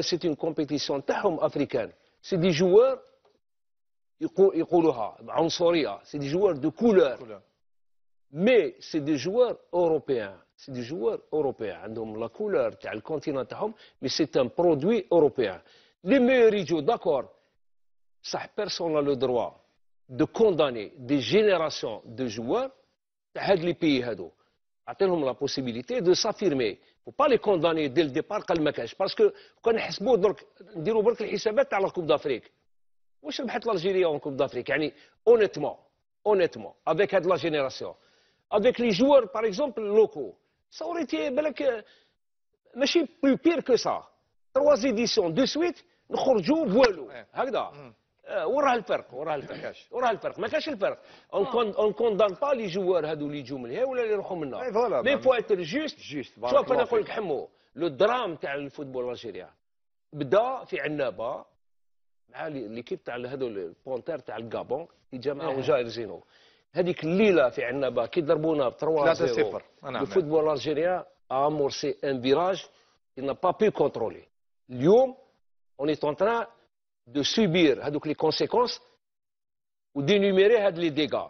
c'est une compétition تاعهم africaine c'est des joueurs يقول يقولوها عنصرية. c'est des joueurs de couleur mais c'est des joueurs européens c'est des joueurs européens عندهم la couleur تاع ال continent تاعهم mais c'est un produit européen les meilleurs يجوا d'accord صح personne le droit de condamner des générations de joueurs تاع هاد les pays هادو عطيلهم la possibilité de s'affirmer faut pas les condamner dès le départ قال ما كانش parce que كان نحسبوا درك نديروا برك الحسابات تاع la Coupe d'Afrique واش ربحت l'Algérie en Coupe d'Afrique يعني honnêtement honnêtement avec هاد la génération joueurs par exemple locaux. Ça aurait été بالك ماشي plus pire que ça. Trois éditions de suite نخرجوا فوالو إيه. هكذا. آه، وراه الفرق وراه الفرق. وراه الفرق ما كاش الفرق on con- on condamne pas les joueurs هادو اللي يجوا من هنا ولا اللي يروحوا من هنا. mais faut être juste بارك شوف أنا نقول لك. حمو le drame تاع ال football ال algérien بدا في عنابه مع l'é- l'équipe تاع هذو البونتير تاع الكابون اللي جا معاهم جاير زينو هذيك الليلة في عنابه كي ضربونا ب 3 3-0. 0 نعم. le football algérien a amorcé un virage qu'il n'a pas pu contrôler. اليوم on est en train de subir هذوك les conséquences ou d'énumérer هاد les dégâts.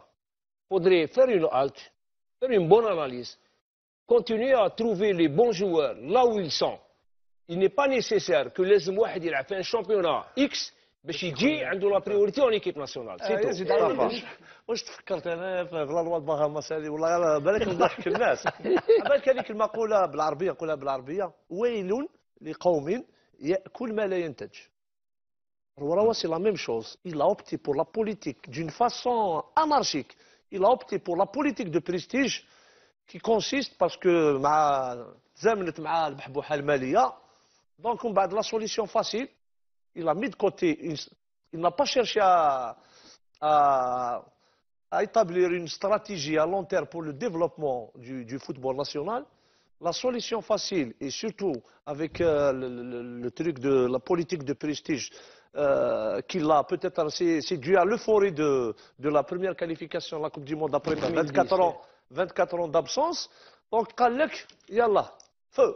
faudrait faire une halte, faire une bonne analyse, continuer à trouver les bons joueurs là où ils sont. Il n'est pas nécessaire que لازم واحد يلعب في un championnat X باش يجي عنده la priorité en équipe nationale. C'est آه، tout. يزيد على واش- تفكرت أنا في في لا لوا باهاماس هذه والله بالك نضحك الناس بالك هذيك المقوله بالعربيه نقولها بالعربيه ويل لقوم ياكل ما لا ينتج Rouarawa, c'est la même chose. Il a opté pour la politique d'une façon anarchique. Il a opté pour la politique de prestige qui consiste parce que donc on la solution facile. Il a mis de côté, il n'a pas cherché à, établir une stratégie à long terme pour le développement du football national. La solution facile, et surtout avec euh, le, truc de la politique de prestige euh, qu'il a peut-être, c'est dû à l'euphorie de, la première qualification de la Coupe du Monde après 24 ans, ans d'absence. Donc, Kalek, yallah, feu.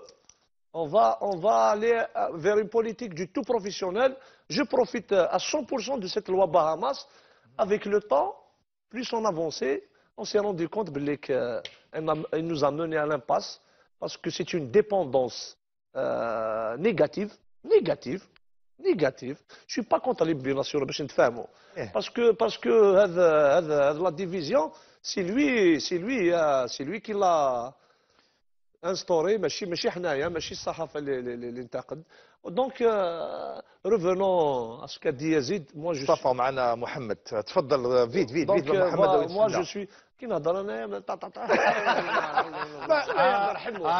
On va, on va aller euh, vers une politique du tout professionnel. Je profite à 100% de cette loi Bahamas. Avec le temps, plus on avançait, on s'est rendu compte qu'elle nous a mené à l'impasse parce que c'est une dépendance euh, négative, négative, négative. Je ne suis pas contre les binationaux, eh. parce que parce que euh, euh, euh, la division, c'est lui, lui, c'est lui qui l'a ان ستوري ماشي ماشي حنايا ماشي الصحافة اللي اللي اللي انتقد. دونك ريفونون اسكا دي يزيد مو جو صافا معنا محمد. تفضل فيد فيد فيد euh, محمد مو جو سوي كي نهضر انايا تا تا تا.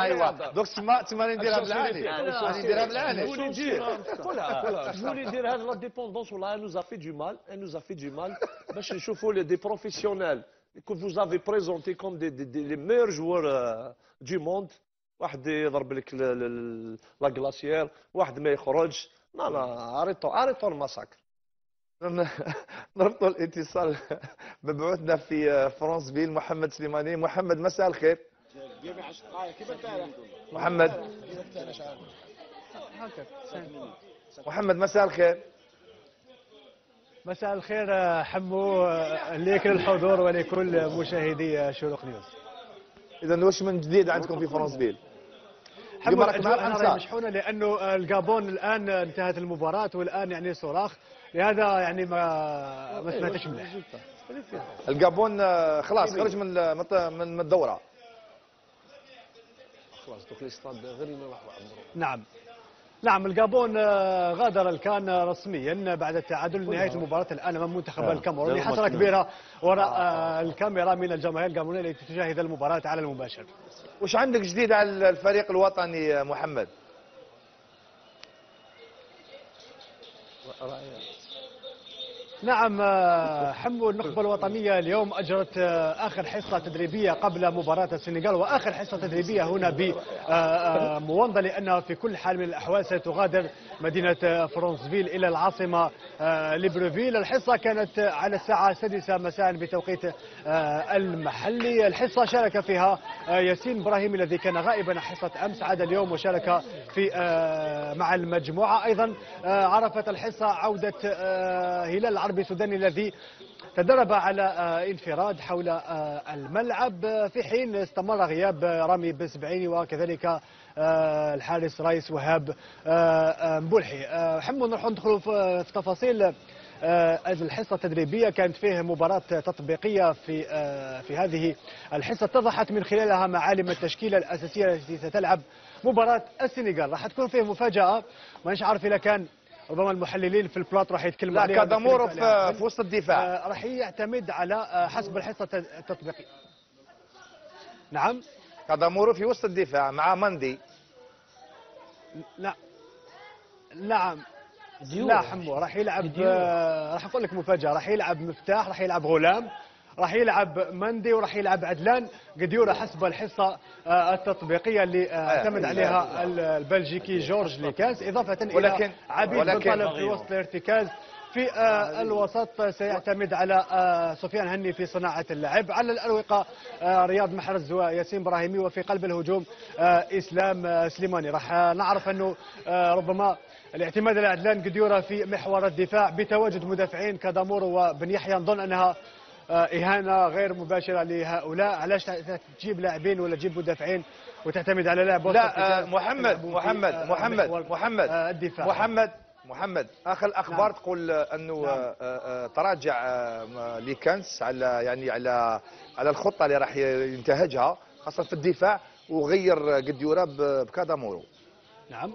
ايوا دونك تما تما اللي نديرها بالعالي. اللي نديرها بالعالي. شنو ندير قولها قولها شنو ندير هاد لا ديبوندونس والله نوزا في دو مال نوزا في دو مال باش نشوفوا لي دي بروفيسيونيل que vous avez présenté comme des, des, des, les meilleurs joueurs euh du monde. واحد يضرب لك la glacière واحد ما يخرج لا لا arrêtez arrêtez le massacre. نربطوا الاتصال مبعوثنا في فرانسفيل محمد سليماني. محمد مساء الخير. محمد. محمد مساء الخير. مساء الخير آه، حمو آه، لكل الحضور ولكل مشاهدي آه، شروق نيوز. إذا واش من جديد عندكم في فرانسفيل اليوم حمو راك مع الانصار مشحونة لأنه الجابون الآن انتهت المباراة والآن يعني صراخ. لهذا يعني ما ما سمعتش مليح الجابون آه، خلاص خرج من من الدورة. خلاص دوك le stade غير عمرو نعم. نعم الجابون آه، غادر الكان رسميا بعد التعادل نهاية المباراة الآن أمام منتخب الكاميروني دار حسره ماتش كبيرة وراء آه، الكاميرا من الجماهير الجابونيه التي تشاهد المباراة على المباشر. وش عندك جديد على الفريق الوطني محمد؟ نعم آه، حمو النخبة الوطنية اليوم أجرت آه، آخر حصة تدريبية قبل مباراة السنغال وآخر حصة تدريبية هنا بموانضة لأنها في كل حال من الأحوال ستغادر مدينة آه، فرانسفيل إلى العاصمة آه، ليبروفيل. الحصة كانت على الساعة السادسة مساء بتوقيت آه، المحلي. الحصة شارك فيها آه، ياسين إبراهيم الذي كان غائبا حصة أمس عاد اليوم وشارك في آه، مع المجموعة. أيضا آه، عرفت الحصة عودة آه، هلال العربي الحربي السوداني الذي تدرب على آه، انفراد حول آه، الملعب. في حين استمر غياب رامي بسبعيني وكذلك آه، الحارس رئيس وهاب آه، حمو نروح ندخلوا في تفاصيل الحصة التدريبية. كانت فيه مباراة تطبيقية في في هذه الحصة. اتضحت من خلالها معالم التشكيلة الأساسية التي ستلعب مباراة السنغال. راح تكون فيه مفاجأة مانيش عارف إذا كان ربما المحللين في البلاط راح يتكلموا لا عليها كادامورو بس عليها. في, وسط الدفاع. آه، راح يعتمد على آه، حسب الحصة التطبيقية. نعم؟ كادامورو في وسط الدفاع مع مندي. لا. نعم. لا حمو راح يلعب. آه، راح أقول لك مفاجأة راح يلعب مفتاح راح يلعب غلام. راح يلعب مندي وراح يلعب عدلان. قديورة حسب الحصة آه، التطبيقية اللي آه، اعتمد عليها ال- البلجيكي جورج ليكاس إضافة ولكن- إلى عبيد بن ولكن- طلب في وسط الارتكاز. في آه، الوسط سيعتمد على آه، سفيان هني في صناعة اللعب. على الأروقة آه، رياض محرز وياسين إبراهيمي وفي قلب الهجوم آه، إسلام آه، سليماني. راح آه، نعرف أنه آه، ربما الاعتماد على عدلان قديورة في محور الدفاع بتواجد مدافعين كدامور وبن يحيى نظن أنها آه، إهانة غير مباشرة لهؤلاء. علاش تجيب لاعبين ولا تجيب مدافعين وتعتمد على لاعب لا آه، محمد في، محمد آه، محمد محمد الدفاع. محمد محمد. اخر الأخبار نعم. تقول أنه نعم. تراجع ليكانس على يعني على على الخطة اللي راح ينتهجها خاصة في الدفاع وغير قديوره ب- بكادامورو. نعم.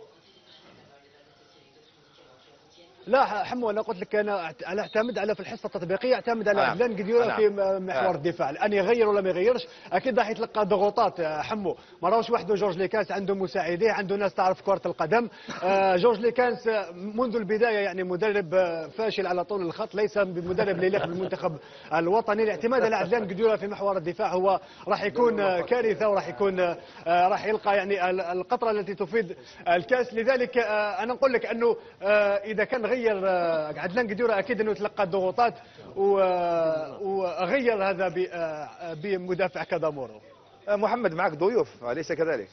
لا حمو أنا قلت لك أنا أنا أعتمد على في الحصة التطبيقية أعتمد على نعم. عدلان قديوره نعم. في محور آه. الدفاع الان يغير ولا ما يغيرش أكيد راح يتلقى ضغوطات آه، حمو ما راهوش وحده جورج ليكاس عنده مساعديه عنده ناس تعرف كرة القدم آه، جورج ليكاس آه، منذ البداية يعني مدرب آه، فاشل على طول الخط ليس بمدرب اللي يليق بالمنتخب الوطني الاعتماد على عدلان قديوره في محور الدفاع هو راح يكون آه، كارثة وراح يكون آه، آه، راح يلقى يعني ال- القطرة التي تفيد الكأس لذلك آه، أنا نقول لك أنه آه، إذا كان غير آه، عدلان قديوره أكيد إنه تلقى ضغوطات و- آه، وغير هذا آه، بمدافع كادامورو. محمد معك ضيوف أليس كذلك؟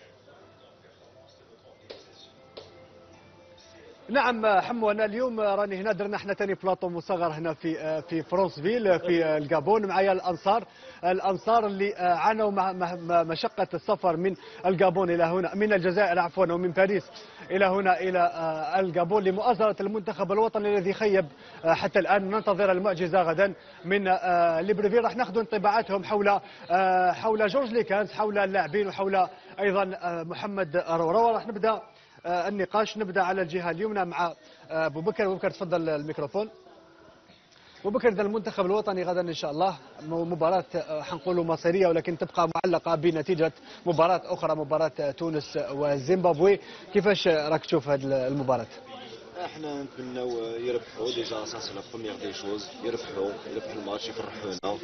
نعم حمو أنا اليوم راني هنا درنا إحنا ثاني بلاطو مصغر هنا في في فرونسفيل في الجابون معايا الأنصار. الأنصار اللي عانوا مشقة السفر من الجابون إلى هنا من الجزائر عفوا ومن باريس إلى هنا إلى الجابون لمؤازرة المنتخب الوطني الذي خيب حتى الآن. ننتظر المعجزة غدا من ليبريفيل راح ناخذ انطباعاتهم حول حول جورج ليكانز حول اللاعبين وحول أيضا محمد روروا راح نبدأ النقاش نبدأ على الجهة اليمنى مع آه، أبو بكر. أبو بكر تفضل الميكروفون. أبو بكر ده المنتخب الوطني غدا إن شاء الله. مباراة آه، حنقولوا مصيرية ولكن تبقى معلقة بنتيجة مباراة أخرى مباراة آه، تونس وزيمبابوي. كيفاش آه، راك تشوف هذه المباراة؟ إحنا نتمناو يربحوا déjà ça c'est la première des choses يربحوا يربحوا الماتش يفرحونا.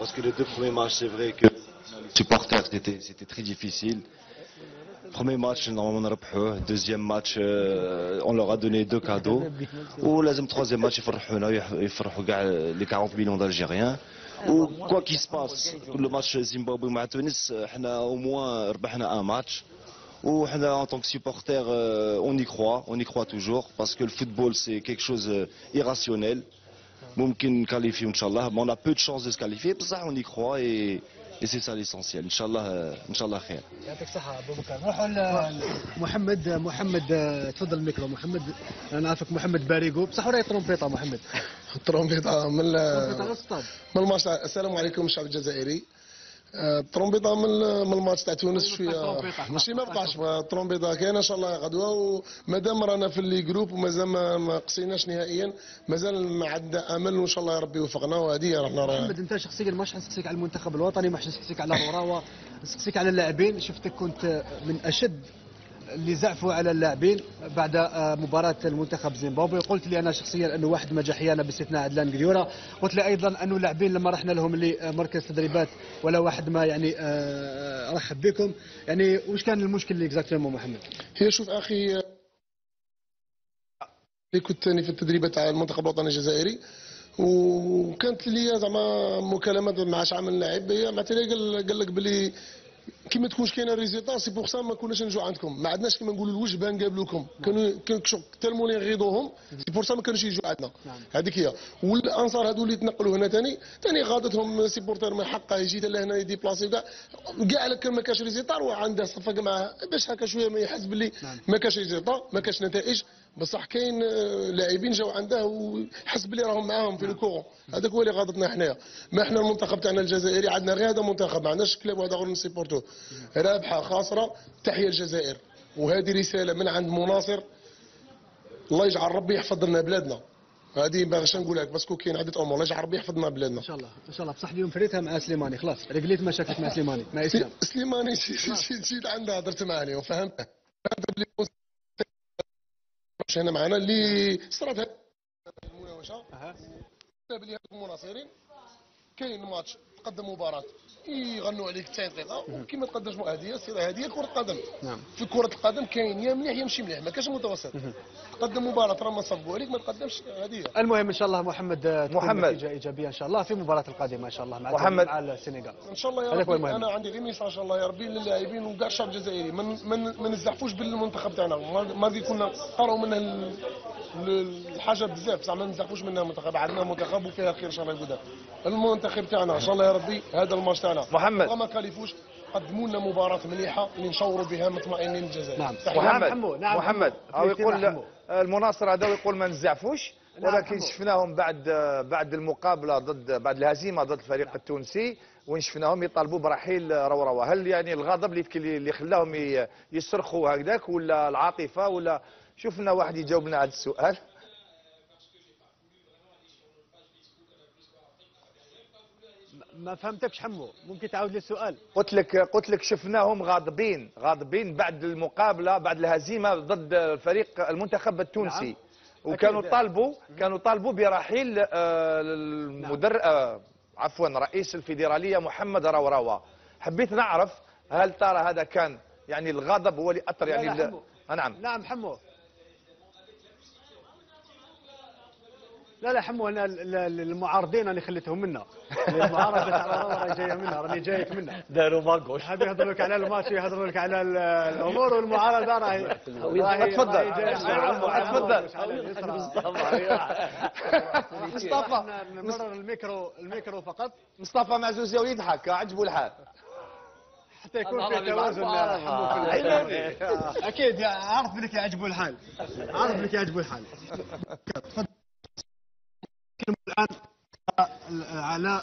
parce que les deux premiers matchs c'est vrai que supporters c'était c'était très difficile. Premier match, normalement, on a. Euh, deuxième match, euh, on leur a donné deux cadeaux. Ou le troisième match, il faut euh, les 40 millions d'Algériens. Ou quoi qu'il se passe, le match Zimbabwe مع on a au moins gagné un match. Ou en tant que supporter, on y croit, on y croit toujours, parce que le football, c'est quelque chose d'irrationnel. Qualifier, Inch'Allah. Mais on a peu de chances de se qualifier, pour ça on y croit et c'est ça l'essentiel. ان شاء الله ان شاء الله خير يعطيك الصحة أبو بكر. نروحوا محمد محمد آه، تفضل الميكرو. محمد أنا عارفك محمد باريقو بصح وراي ترومبيطة محمد؟ ترومبيطة من من السلام عليكم الشعب الجزائري. ترومبيطة من ال- من الماتش تاع تونس شوية. ترومبيطة. ماشي ما بقاش ما ترومبيطة كاينة إن شاء الله غدوة ومادام رانا في اللي جروب ومازال ما ما قصيناش نهائيا مازال ما عندنا أمل وإن شاء الله يا ربي يوفقنا وهذه رانا راه محمد أنت شخصيا ماش حنسقسيك على المنتخب الوطني ما حنسقسيك على الوراوة نسقسيك على اللاعبين. شفتك كنت من أشد اللي زعفوا على اللاعبين بعد آه، مباراة المنتخب زيمبابوي. قلت لي أنا شخصيا أنه واحد ما جاحيانا باستثناء عدلان قديورة قلت لي أيضا أنه اللاعبين لما رحنا لهم لمركز تدريبات ولا واحد ما يعني آه، رحب بكم. يعني وش كان المشكل اللي اكزاكتومون محمد؟ هي شوف آه، اللي كنت ثاني في التدريبات تاع المنتخب الوطني الجزائري. وكانت لي زعما مكالمات مع شعب من اللاعب. هي قال لك بلي كيما تكونش كاينة ريزيتا سي بوغ سا ما كناش نجوا عندكم. ما عندناش كيما نقولوا الوجبه نقابلوكم كانوا كانوا تالمون يغيضوهم سي بور سا ما كانوش يجوا عندنا. هذيك هي. والأنصار هذو اللي تنقلوا هنا ثاني ثاني غاضتهم سيبورتير من حقه يجي لهنا يديبلاسي كاع كاع لك ما كاش ريزيتا وعنده صفق معاه باش هكا شوية ما يحس باللي ما كاش ريزيتا ما كاش نتائج. بصح كاين آه، لاعبين جاو عنده وحس بلي راهم معاهم في الكورون هذاك هو اللي غاضتنا حنايا ما إحنا المنتخب تاعنا الجزائري عندنا غير هذا منتخب ما عندناش club وهذا غير نسيبورتو رابحه خاسره تحيا الجزائر وهذه رساله من عند مناصر الله يجعل ربي يحفظ لنا بلادنا هذه ما غاش نقول لك parce que كاين عده امور الله يجعل ربي يحفظ لنا بلادنا ان شاء الله ان شاء الله بصح اليوم فريتها مع سليماني خلاص رجليت مشاكلك مع سليماني مع اسلام سليماني جيت جيت عنده هضرت معاه اللي مش هنا معنا اللي صرات المناوشه بلي هذوك المناصرين كاين ماتش تقدم مباراة. يغنوا عليك 90 دقيقه وكيما تقدمش هديه سير هديه كرة قدم نعم. في كرة القدم كاين يا مليح يا ماشي مليح ما كاش متوسط. تقدم مباراة راه ما صبوا عليك ما تقدمش هديه المهم إن شاء الله محمد آه، تكون محمد. نتيجة إيجابية إن شاء الله في المباراه القادمة إن شاء الله مع محمد. مع السنغال. إن شاء الله يا ربي المهم. أنا عندي غير message ان شاء الله يا ربي للاعبين وكاع الشعب الجزائري. ما من ما نزحفوش بالمنتخب تاعنا. ما ما غادي كنا قراو منه ال- ال- الحاجة بزاف. بصح ما نزحفوش منها منتخب. عندنا منتخب وفيها خير إن شاء الله يقول المنتخب تاعنا إن شاء الله يا ربي هذا الماتش تاعنا محمد. ما كاليفوش قدموا لنا مباراة مليحة اللي نشوروا بها مطمئنين الجزائر نعم. تحية. محمد نعم محمد. أو يقول. المناصر هذا يقول ما نزعفوش نعم ولكن حمو. شفناهم بعد بعد المقابلة ضد بعد الهزيمة ضد الفريق التونسي وين شفناهم يطالبوا برحيل روروه هل يعني الغضب اللي اللي خلاهم يصرخوا هكذاك ولا العاطفة ولا شفنا واحد يجاوبنا على السؤال ما فهمتكش حمو ممكن تعاود لي السؤال. قلت لك قلت لك شفناهم غاضبين غاضبين بعد المقابلة بعد الهزيمة ضد الفريق المنتخب التونسي. نعم. وكانوا. طالبوا كانوا طالبوا برحيل آه، المدر آه، عفوا رئيس الفيدرالية محمد راوراوا. حبيت نعرف هل ترى هذا كان يعني الغضب هو اللي أثر يعني. آه، نعم. نعم حمو. لا لا حمو أنا ال- ال- المعارضين أنا خليتهم منا. المعارضة تاع جاية منها راني جايك منها. داروا باكوش هذا يهضروا لك على الماتش يهضروا لك على ال- الأمور والمعارضة راهي تفضل. تفضل. مصطفى. نمرر الميكرو الميكرو فقط. مصطفى معزوز يضحك عجبه الحال. حتى يكون في توازن. أكيد عارف بلك يعجبوا الحال. عارف بلك يعجبوا الحال. تفضل. الآن على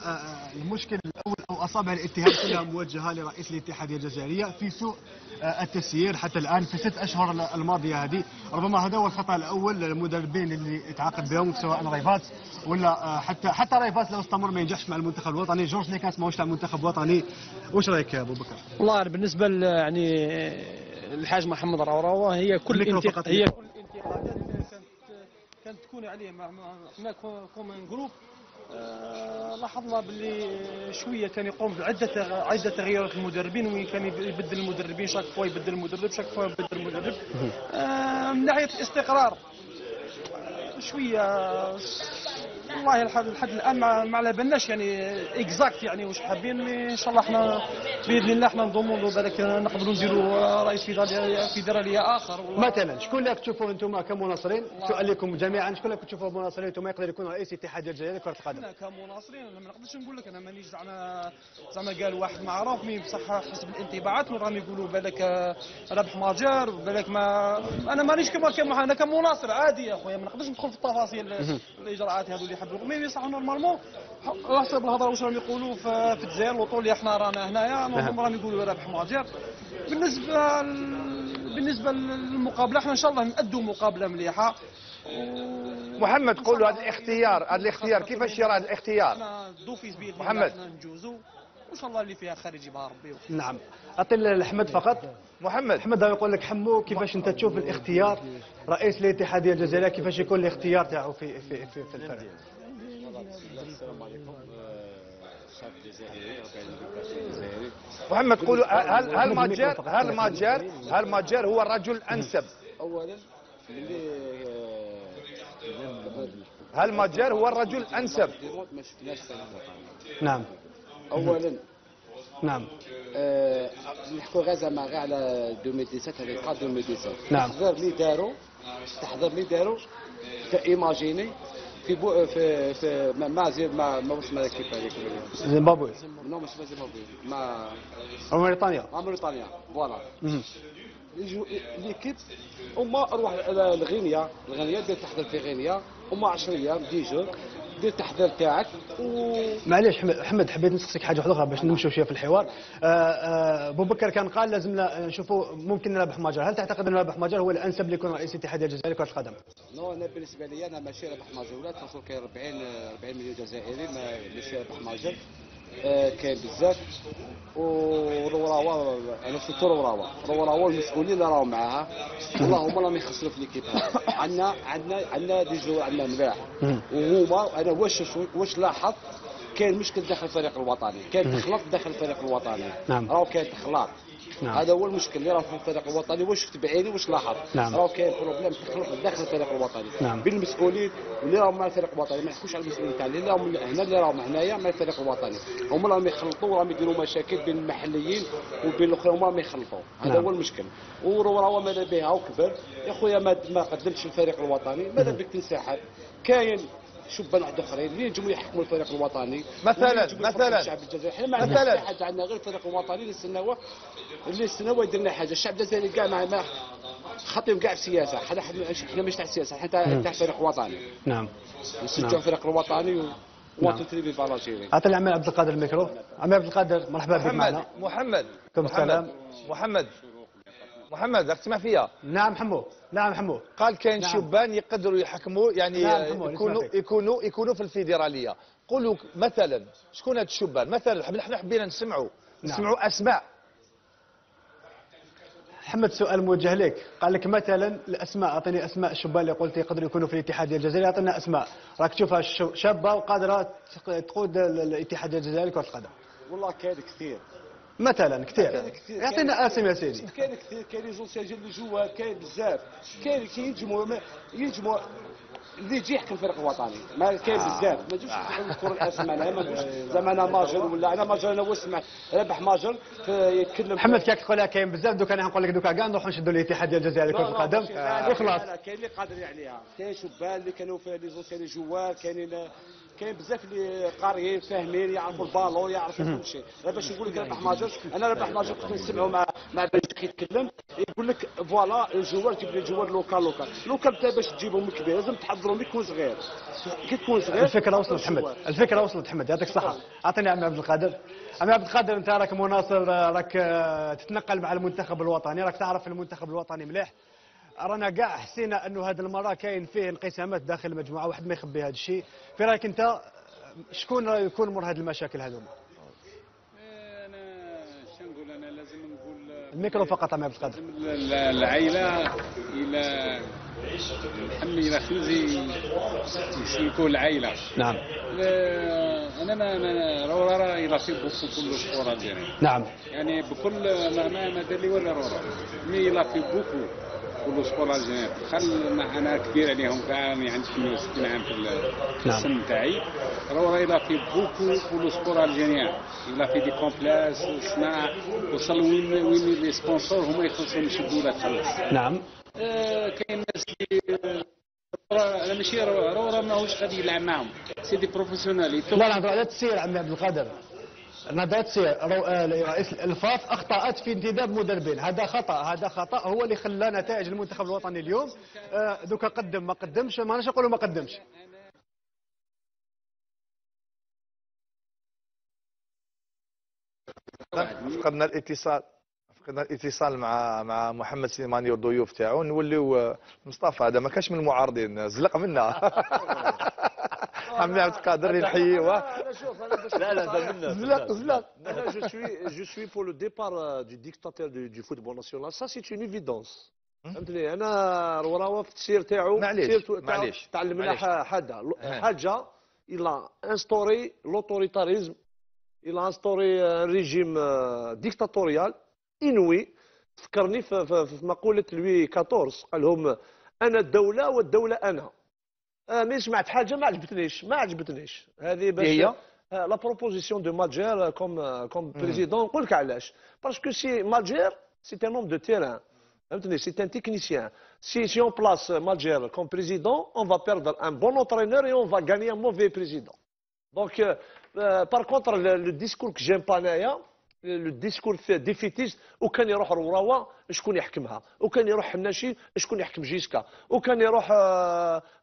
المشكل الأول أو اصابع الاتهام كلها موجهة لرئيس الاتحاديه الجزائرية في سوء التسيير حتى الآن في ست أشهر الماضية هذه ربما هذا هو الخطأ الأول للمدربين اللي تعاقد بهم سواء رايفاتس ولا حتى حتى رايفاتس لو استمر ما ينجحش مع المنتخب الوطني جورج ليكنس ماهوش تاع المنتخب الوطني واش رأيك يا أبو بكر؟ والله بالنسبة يعني الحاج محمد راوراوه هي كل الميكرو انتق... فقط. هي كل الانتقادات اللي كانت تكون عليه مع إحنا comme un groupe آه، لاحظنا باللي شوية كان يقوم بعده عدة تغييرات المدربين وين كان يبدل المدربين chaque fois يبدل المدرب chaque fois يبدل المدرب. آه، من ناحية الاستقرار شوية والله لحد لحد الآن ما ما على بالناش يعني exacte يعني واش حابين mais إن شاء الله إحنا بإذن الله إحنا نضموا له بالك نقدروا نديروا رئيس فيدرالية آخر. والله مثلا شكون اللي تشوفوا أنتم كمناصرين؟ سؤال لكم جميعا شكون اللي تشوفوا مناصرين؟ أنتم يقدر يكون رئيس اتحاد الجزائري لكرة القدم. إحنا كمناصرين أنا ما نقدرش نقول لك أنا مانيش زعما زعما قال واحد معروف mais بصح حسب الانطباعات راهم يقولوا بالك رابح ماجر بالك ما أنا مانيش كما كما أنا كمناصر عادي يا خويا ما نقدرش ندخل في التفاصيل الإجراءات هذو اللي يحبوا mais صح normalement؟ على حسب الهضرة واش راهم يقولوا في في الجزائر؟ الوطن اللي إحنا رانا هنايا normalement راهم يقولوا رابح ماجر بالنسبة بالنسبة للمقابلة إحنا إن شاء الله نأدوا مقابلة مليحة. و- محمد قولوا هذا الاختيار. هذا الاختيار. كيفاش يرى هذا الاختيار؟ باذن الله محمد. إحنا نجوزوا وإن شاء الله اللي فيها خير يجيبها ربي. نعم. اعطي لاحمد فقط. محمد. أحمد يقول لك حمو كيفاش أنت تشوف الاختيار؟ رئيس الاتحاديه الجزائريه كيفاش يكون الاختيار تاعو في في في, في الفريق السلام عليكم الشعب الجزائري محمد قولوا هل هل ماجر هل ماجر هل ماجر هو الرجل الانسب اولا هل ماجر هو الرجل الانسب المقام نعم. اولا. نعم. نحكوا غير زعما غير على 2017 هذه قاد 2017 نعم. التحضير اللي داروا التحضير اللي داروا إيماجيني في بو في في ما- ما زي ما ما واش ما كيف هذيك؟ زيمبابوي. نو مش زيمبابوي ما موريتانيا. ما موريتانيا. فوالا. l'équipe هما روح لغينيا الغينيا دير تحضير في غينيا هما 10 أيام dix jours دير التحضير تاعك و معليش حمد- حمد حبيت نسقسيك حاجة واحدة أخرى باش نمشوا شوية في الحوار. آه، آه، ابو بكر كان قال لازمنا نشوفوا ممكن رابح ماجر هل تعتقد أن رابح ماجر هو الأنسب ليكون رئيس الاتحاد الجزائري لكره القدم؟ non أنا بالنسبة لي أنا ماشي رابح ماجر خاصو كاين 40 40 مليون جزائري ما ماشي رابح ماجر آه، كاين بزاف. وروراوا أنا surtout روراوا روراوا المسؤولين اللي راهو معاها. والله هما راهم يخسروا في l'équipe عندنا عندنا عندنا des joueurs عندنا ملاح وهما أنا واش واش لاحظ كاين مشكل داخل الفريق الوطني. كاين تخلط داخل الفريق الوطني. نعم. راهو كاين تخلاط نعم. هذا هو المشكل اللي راه في الفريق الوطني. واش شفت بعيني واش لاحظ نعم. راه كاين problème تخلط داخل الفريق الوطني. نعم. بين المسؤولين واللي راهم مع الفريق الوطني. ما نحكوش على المسؤولين تاع اللي راهم هنا اللي راهم هنايا مع الفريق الوطني. هما راهم يخلطوا وراهم يديروا مشاكل بين المحليين وبين الاخرين هما راهم يخلطوا. هذا نعم. هو المشكل. وراه ماذا بها وكبر يا خويا ما ما قدمتش الفريق الوطني. ماذا بك تنسحب كاين شبان واحد اخرين اللي ينجموا يحكموا الفريق الوطني؟ مثلاً- مثلاً. الشعب الجزائري؟ إحنا ما عندناش مثلاً. حتى حاجة عندنا غير الفريق الوطني اللي نستناوه اللي نستناوه يدير لنا حاجة. الشعب الجزائري كاع ما ما خاطيهم كاع في السياسة حنا حنا مش تاع السياسة حنا تاع تاع فريق وطني. نعم. نشجعوا نعم. الفريق الوطني و نعم. اعطي العمي عبد القادر الميكرو. عمي عبد القادر مرحبا بك محمد معنا. محمد كم محمد السلام. محمد. محمد راك تسمع فيا؟ نعم حمو نعم حمو قال كاين نعم. شبان يقدروا يحكموا يعني نعم، يكونوا. يكونوا يكونوا في الفيدرالية. قولوا مثلا شكون هاد الشبان؟ مثلا حنا حنا حبينا نسمعوا. نعم. نسمعوا أسماء. محمد سؤال موجه لك. قال لك مثلا الأسماء أعطيني أسماء الشبان اللي قلت يقدروا يكونوا في الاتحاد الجزائري. أعطينا أسماء. راك تشوفها ش- شابة وقادرة تق- تقود ال- الاتحاد الجزائري لكرة القدم. والله كاين كثير. مثلا كثير. يعطينا آسم يا سيدي كاين كثير. كاين les anciens joueurs كاين بزاف. كاين ينجموا ينجموا اللي يجي يحكم الفريق الوطني. ما كاين بزاف. ما نجوش نذكر الأسماء. أنا ما نقولش زعما أنا ماجر ولا أنا ماجر أنا واش سمعت رابح ماجر يتكلم محمد كيك تقولها كاين بزاف. دوك أنا نقول لك دوكا كاع نروحوا نشدوا الاتحاد الجزائري لكره القدم. وخلاص لا كاين اللي قادرين عليها كاين شبان اللي كانوا في les anciens joueurs كاينين كاين بزاف اللي قاريين فاهمين يعرفوا البالون يعرفوا كل شيء باش نقول لك رابح ماجر أنا رابح ماجر كنت نسمعوا مع مع بنجيك يتكلم يقول لك voilà ال joueurs جيب les joueurs local local. local انت باش تجيبهم كبير لازم تحضرهم يكون صغير. كي تكون صغير الفكرة وصلت ال joueurs. الفكرة وصلت محمد يعطيك الصحة. أعطيني عمي عبد القادر. عمي عبد القادر أنت راك مناصر راك تتنقل مع المنتخب الوطني راك تعرف المنتخب الوطني مليح. رانا كاع حسينا انه هذه المره كاين فيه انقسامات داخل المجموعة واحد ما يخبي هذا الشيء. في رأيك انت شكون راه يكون مر هذه المشاكل هذوما أنا شنقول أنا لازم نقول الميكرو فقط عمي عبد القادر. ال- العائلة إلى محمي إلى خنزي يسلكوا العائلة. نعم. لا، أنا ما ما il a fait beaucoup pour le sport algérien نعم. يعني بكل ما ما ما دار لي ولا راه mais il a fait beaucoup. pour le sport algérien خل ما أنا كبير عليهم كاع يعني عندي 68 عام في نعم. السن تاعي. راه il a fait beaucoup pour le sport algérien il a fait des complexes وصناع وصل وين وين les sponsors هما يخلصوا يشدوا لها تخلص. نعم. آه، كاين ناس اللي راه أنا ماشي راه راه ماهوش غادي يلعب معاهم. c'est des professionnels لا لا على التسيير عمي عبد القادر. رو- آه، رئيس الفاف أخطأت في انتداب مدربين. هذا خطأ هذا خطأ. هو اللي خلى نتائج المنتخب الوطني اليوم. آه، دوكا قدم ما قدمش. ما نقولوا ما قدمش. فقدنا الاتصال. فقدنا الاتصال مع مع محمد سليماني والضيوف تاعو. نوليو آه، مصطفى هذا ما كانش من المعارضين. زلق منا. عمي عبد القادر اللي نحييه أنا شوف أنا باش لا لا منا زلق زلق. أنا je suis je suis pour le départ du dictateur du football national ça c'est une évidence فهمتني أنا راه في التسيير تاعو معليش، تعلمنا حاجة. آه. حاجة il a instauré l'autoritarisme il a instauré un régime dictatorial انوي فكرني في, مقوله لوي 14 قال لهم أنا الدولة والدولة أنا. آه mais سمعت حاجة ما عجبتنيش ما عجبتنيش هذه باش هي؟ la proposition de Madjer comme comme Mhm. président نقول لك علاش parce que c'est Madjer c'est un homme de terrain فهمتني c'est un technicien si si on place Madjer comme président on va perdre un bon entraîneur et on va gagner un mauvais président donc euh, euh, par contre le, le discours que j'aime pas انايا le discours défaitiste وكان يروح روراوا شكون يحكمها وكان يروح حناشي شكون يحكم JSK وكان يروح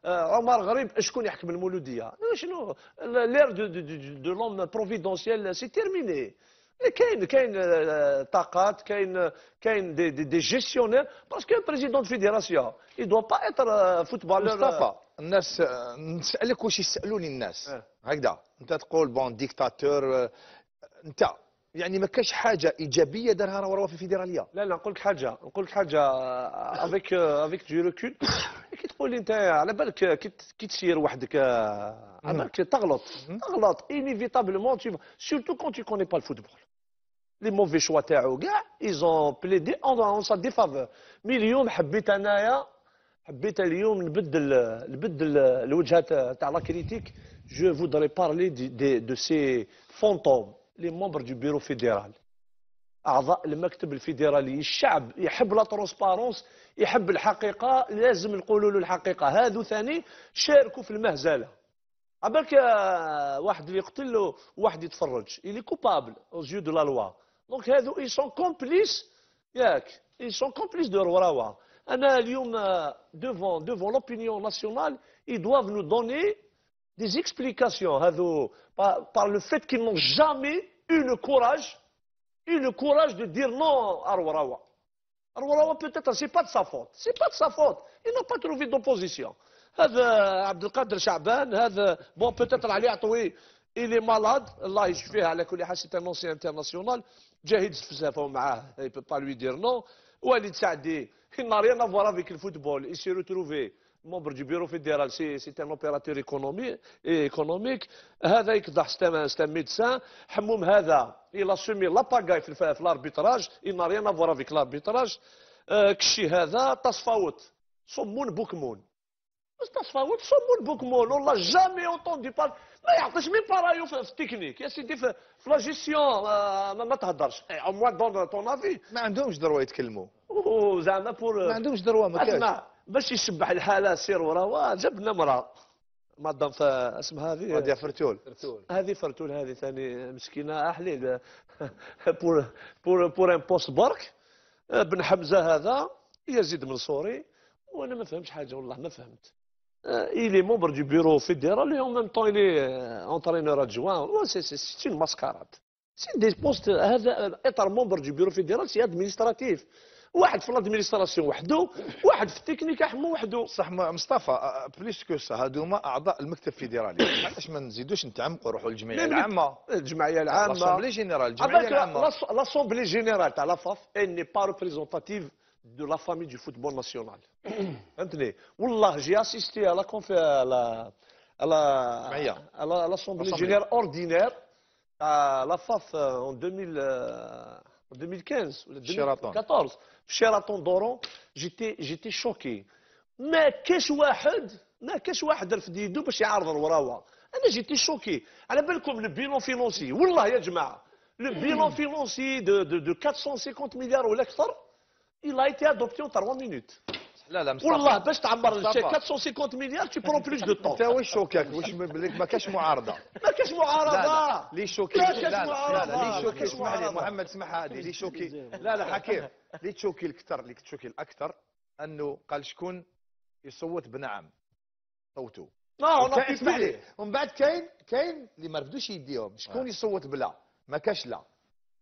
عمر غريب شكون يحكم المولوديه شنو l'ère de de de l'homme providentiel c'est terminé كاين كاين طاقات كاين كاين des des, des gestionnaires parce que président de fédération doit pas être euh, footballeur مصطفى الناس نسالك واش يسالوني الناس. هكذا انت تقول bon dictateur انت يعني ما كاش حاجة إيجابية دارها راه في الفيدراليه لا لا نقول لك حاجة نقول لك حاجة avec avec du recul كي تقول أنت على بالك كي تسير وحدك على بالك تغلط تغلط inévitablement surtout quand on connaît pas le football. les mauvais choix تاعو كاع ils ont plaidé en sa défaveur mais اليوم حبيت أنايا حبيت اليوم نبدل نبدل الوجهة تاع la critique je voudrais parler des de ces fantômes les membres du bureau fédéral أعضاء المكتب الفيدرالي الشعب يحب la transparence يحب الحقيقة لازم نقولوا له الحقيقة. هذو ثاني شاركوا في المهزلة. عبالك واحد اللي يقتل له واحد يتفرج. Est coupable aux yeux de la loi. دونك هذو ils sont complices. ياك ils sont complices de رواوا أنا اليوم devant devant l'opinion nationale ils doivent nous donner des explications هذو par, par le fait qu'ils n'ont jamais eu le courage eu le courage de dire non à Rorawa. Rorawa peut-être c'est pas de sa faute, c'est pas de sa faute. Il n'a pas trouvé d'opposition. هذا عبد القادر شعبان هذا بون بوتيتر علي عطوي il est malade الله يشفيه على كل حال سي ان انسيان انترناسيونال جاهد فلسفه معاه il peut pas lui dire non وليد سعدي il n'a rien à voir avec le football il s'est retrouvé membre du bureau fédéral c'est un opérateur économique économique. هذا يكضح c'est un médecin حموم هذا il a semé la pagaille في l'arbitrage il n'a rien à voir avec l'arbitrage كشي هذا تصفاوت. صمون بوكمون. تصفاوت صمون بوكمون. والله جامي اونتوندي بار ما يعطيش مين بارايو في التكنيك يا سيدي في, لا جيستيون آه، ما, تهدرش. أو موان دون طون أفي. ما عندهمش ذروة يتكلموا. زعما بور ما عندهمش ذروة ما كاش. باش يشبح الحاله سير وراه جاب نمره مادام اسمها هذه؟ هذه فرتول. هذه فرتول هذه ثاني مسكينة احليل بور بور بور ان بوست برك بن حمزة هذا يزيد منصوري وأنا ما فهمتش حاجة والله ما فهمت. il est membre du bureau fédéral en même temps il est entraîneur adjoint c'est c'est c'est c'est mascarade c'est des postes هذا اطر مبر دي بيرو فيديرال سي ادمينستراتيف واحد في ال administration وحده واحد في التكنيك حمو وحده صح مصطفى plus que ça هذوما أعضاء المكتب الفيدرالي علاش ما نزيدوش نتعمقوا نروحوا للجمعيه لا، لا. العامة الجمعية العامة l'assemblée générale الجمعية العامة l'Assemblée générale تاع elle n'est pas représentative de la famille du football national. فهمتني؟ والله j'ai assisté à la à l'Assemblée Assemblée. générale ordinaire à la FAF euh, en 2000 euh, en 2015 au Sheraton. 2014 في شيراتون d'Oran j'étais j'étais choqué. ما كاش واحد ما كاش واحد رفد يدو باش يعارض لروراوة أنا j'étais choqué على بالكم le bilan financier والله يا جماعة le bilan financier de de de 450 مليار ولا أكثر il a été adopté en 3 minutes. لا لا مصطفى. والله باش تعمر. الشيك 450 مليار tu prends plus de temps. أنت واش شوكاك واش ما كاش معارضة. ما كاش معارضة. لا لا. لي شوكي. لا لا لا. لا لي شوكي. اسمح لي. محمد اسمح هذه لي شوكي. لا لا حكيم. لي تشوكي الاكثر اللي تشوكي الأكثر أنه قال شكون يصوت بنعم. صوتوا لا اسمح لي. ومن بعد كاين كاين اللي ما رفدوش يديهم. شكون يصوت بلا؟ ما كاش لا.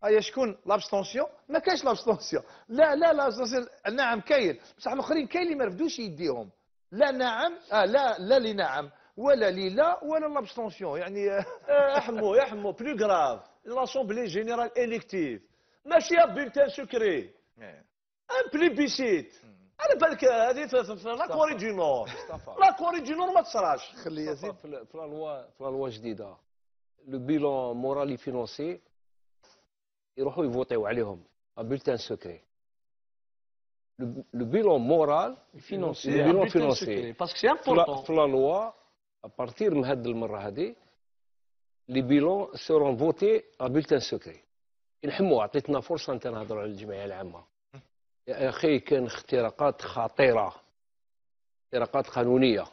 هيا شكون l'abstention ما كاش l'abstention لا لا l'abstention نعم كاين. بصح الآخرين كاين اللي ما رفدوش يديهم. لا نعم آه لا لا لنعم ولا للا ولا l'abstention يعني آه، يا حمو يا حمو plus grave l'Assemblée générale élective ماشي bulletin secret un plébiscite على بالك هذه في, لا كوري دو نور لا كوري دو نور ما تصراش. خلي يزيد في في la loi في la loi جديده le bilan moral et financier يروحوا يفوتيو عليهم. bulletin secret. le bilan moral financier le bilan financier parce que c'est important في la loi à partir من هاد المره هذه les bilans seront votés à bulletin secret نحمو عطيتنا فرصه انت نهضروا على الجمعيه العامه يا أخي كان اختراقات خطيره اختراقات قانونيه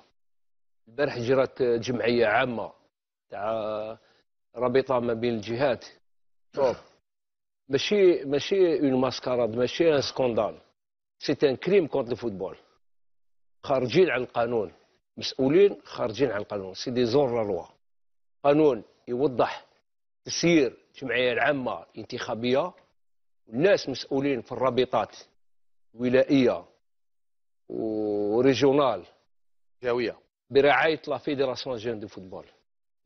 البارح جرات جمعيه عامه تاع رابطه ما بين الجهات شوف ماشي ماشي une mascarade ماشي un scandale c'est un crime contre le football خارجين على القانون. مسؤولين خارجين على القانون. c'est des hors-la-loi قانون يوضح تسيير الجمعية العامة انتخابيه الناس مسؤولين في الرابطات الولائيه و régionales. جاويه برعاية la fédération algérienne de football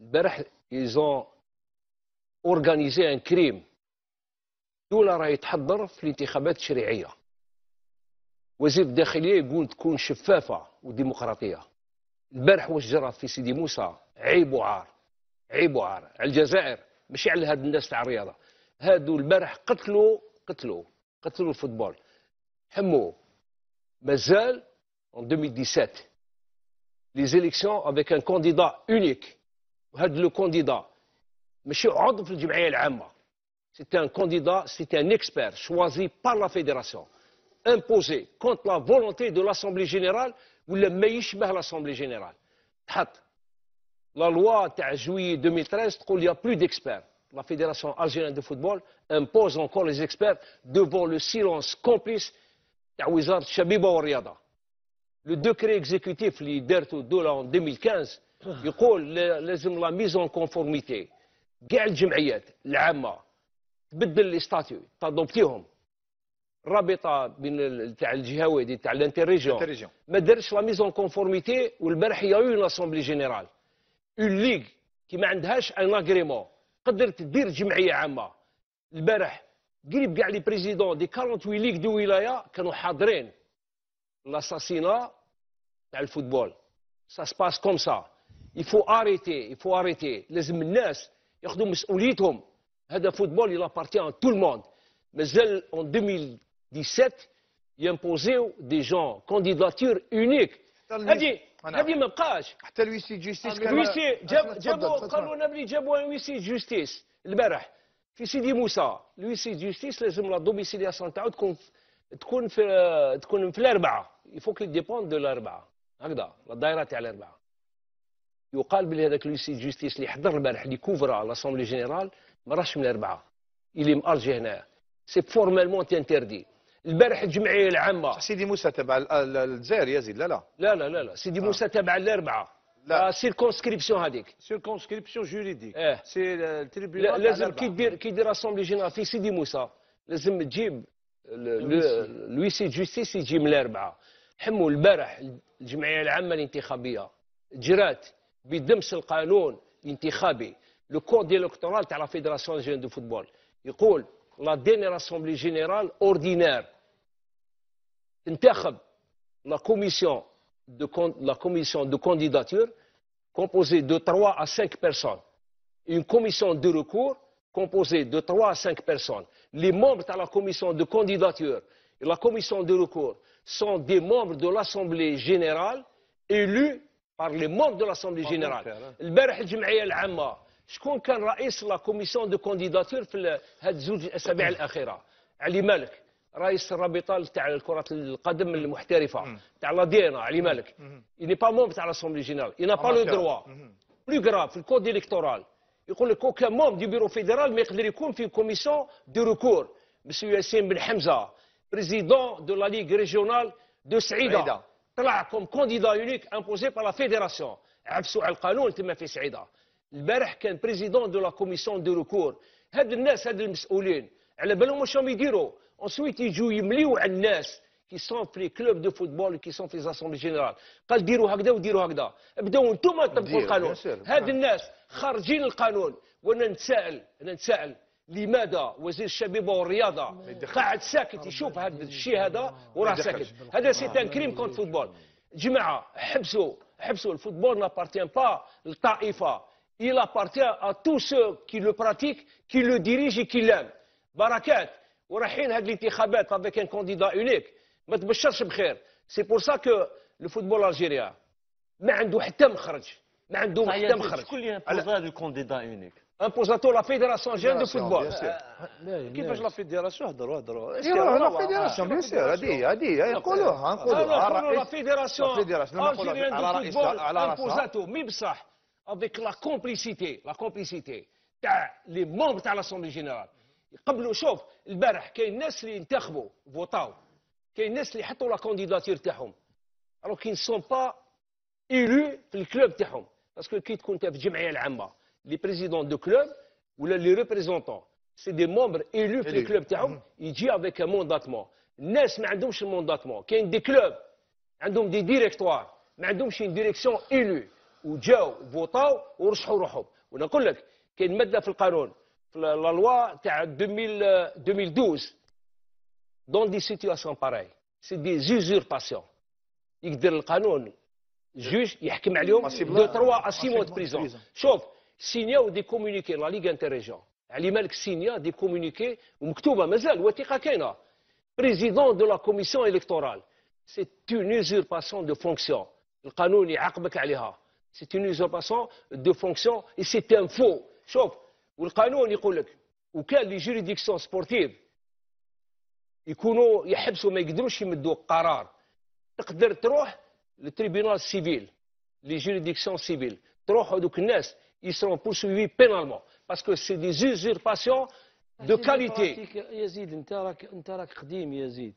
البارح ils ont organisé un crime دولة راه يتحضر في الانتخابات التشريعيه وزير الداخلية يقول تكون شفافة وديمقراطية. البارح واش جرى في سيدي موسى؟ عيب وعار. عيب وعار. على الجزائر ماشي على هاد الناس تاع الرياضة. هادو البارح قتلوا قتلوا قتلوا الفوتبول. حمو. مازال en 2017 les élections avec un candidat unique. وهذا لو كانديدا. ماشي عضو في الجمعية العامة. c'est un candidat c'est un expert choisi par la fédération imposé contre la volonté de l'assemblée générale ولا ما يشبه l'assemblée générale تحط la loi تاع juillet 2013 تقول il y a plus d'experts la fédération algérienne de football impose encore les experts devant le silence complice تاع وزاره الشبيبه والرياضه لو دوكري اكزيكوتيف اللي دارته الدوله en 2015 يقول لا- لازم لا ميز اون كونفورميتي كاع الجمعيات العامه تبدل لي ستاتيو تادوبتيهم الرابطه بين تاع الجهوي دي تاع Interrégion. ما دارش لا ميز اون كونفورميتي والبارح يا اون اسامبلي جينيرال. une ligue qui ما عندهاش un agrément قدرت دير جمعيه عامه البارح قريب كاع les présidents des 48 ligues de ولايه كانوا حاضرين لاساسينا تاع الفوتبول سا سباس كوم سا يفو اريتي يفو اريتي لازم الناس ياخذوا مسؤوليتهم هذا football il appartient à tout le monde. مازال en 2017 يمبوزيو des gens candidature unique هذه هذه ما بقاش حتى l'huissier de justice كان l'huissier جاب جابوا. قالوا لنا بلي جابوا un huissier de justice البارح في سيدي موسى l'huissier de justice لازم la domiciliation تاعو تكون تكون في تكون في الاربعه il faut qu'il dépende de الاربعه هكذا la daïra تاع الاربعه يقال بلي هذاك l'huissier de justice اللي حضر البارح اللي كوفرا l'assemblée générale ما راهش من الأربعة. اللي مارجي هنايا c'est formellement interdit البارح الجمعية العامة. سيدي موسى تبع ال- ال- الجزائر يزيد لا لا. لا لا لا لا. سيدي موسى تابع الأربعة. لا. circonscription هذيك. circonscription juridique إيه. c'est là ال tribunal لازم كي دير كي دير assemblée générale في سيدي موسى. لازم تجيب l'huissier de justice يجي من الأربعة. حموا البارح الجمعية العامة الانتخابية. جرات بدمس القانون الانتخابي. لو كود الكتورال تاع لا فيدراسيون جين دو فوتبول يقول لا دينير اسامبلي جينيرال اوردينير تنتخب la commission de, con- la commission de candidature composée de 3 à 5 personnes. Une commission de recours composée de 3 à 5 personnes. Les membres de la commission de candidature et la commission de recours sont des membres de l'Assemblée générale élus par les membres de l'Assemblée générale. شكون كان رئيس لا كوميسيون دو كانديداتور في هاد الزوج الأسابيع الأخيرة؟ علي مالك رئيس الرابطة تاع كرة القدم المحترفة تاع لا دينا علي مالك. il n'est pas membre تاع l'Assemblée générale. Il n'a pas le droit. plus grave في ال code électoral. يقول لك aucun membre du bureau fédéral ما يقدر يكون في commission de recours monsieur ياسين بن président de la ligue régionale de سعيدة. سعيدة طلع comme candidat unique imposé par la fédération عفسوا على القانون تما في سعيده البارح كان président de la commission de recours هاد الناس هاد المسؤولين على بالهم واش راهم يديروا؟ ensuite يجوا يمليو على الناس que ce soit في les clubs de football que ce soit في les assemblées générales قال ديروا هكذا وديروا هكذا. بداو أنتم تطبقوا القانون. هاد الناس خارجين القانون. وأنا نتساءل أنا نتساءل لماذا وزير الشباب والرياضة قاعد ساكت يشوف هذا الشيء هذا وراه ساكت. هذا c'est un crime contre football. جماعة حبسوا حبسوا ال football n'appartient pas للطائفة. Il appartient à tous ceux qui le pratiquent qui le dirigent et qui l'aiment. بركات ورايحين هاد الانتخابات avec un candidat unique. ما تبشرش بخير c'est pour ça que le football algérien ما عنده حتى مخرج ما عندهم حتى مخرج شكون اللي امبوزا le candidat unique امبوزاتو la fédération algérienne de football كيفاش la fédération هضروا هضروا la fédération bien sûr هذه هذه يقولوها نقولوها la fédération fédération algérienne de football امبوزاتو mais بصح avec la complicité la complicité تاع les membres تاع l'assemblée générale قبلوا شوف البارح كاين ناس اللي انتخبوا فوتاو كاين ناس اللي حطوا la candidature تاعهم alors qu'ils sont pas élus في ال club تاعهم parce que كي تكون انت في الجمعيه العامه les présidents de clubs ولا les représentants c'est des membres élus في. ال club تاعهم يجي avec un mandatement الناس ما عندهمش ال mandatement كاين des clubs عندهم des directoires ما عندهمش une direction élue وجاو فوطاو ورشحوا روحهم. ونقول لك كاين مادة في القانون في la loi تاع 2000 2012 dans des situations pareilles c'est des usurpations يقدر القانون جوج يحكم عليهم de 3 à 6 mois de prison شوف سينياو des communiqués la ligue inter-régions علي مالك سينيا des communiqués ومكتوبه مازال وثيقة كاينة. président de la commission électorale c'est une usurpation de fonction القانون يعاقبك عليها. c'est une usurpation de fonction et c'est un faux شوف والقانون يقول لك وكان les juridictions sportives يكونوا يحبسوا ما يقدروش يمدوا قرار. تقدر تروح لل tribunal civil les juridictions civiles تروح هذوك الناس يسرون poursuivis pénalement. Parce que c'est des usurpations de qualité. يزيد انت راك انت راك قديم يا يزيد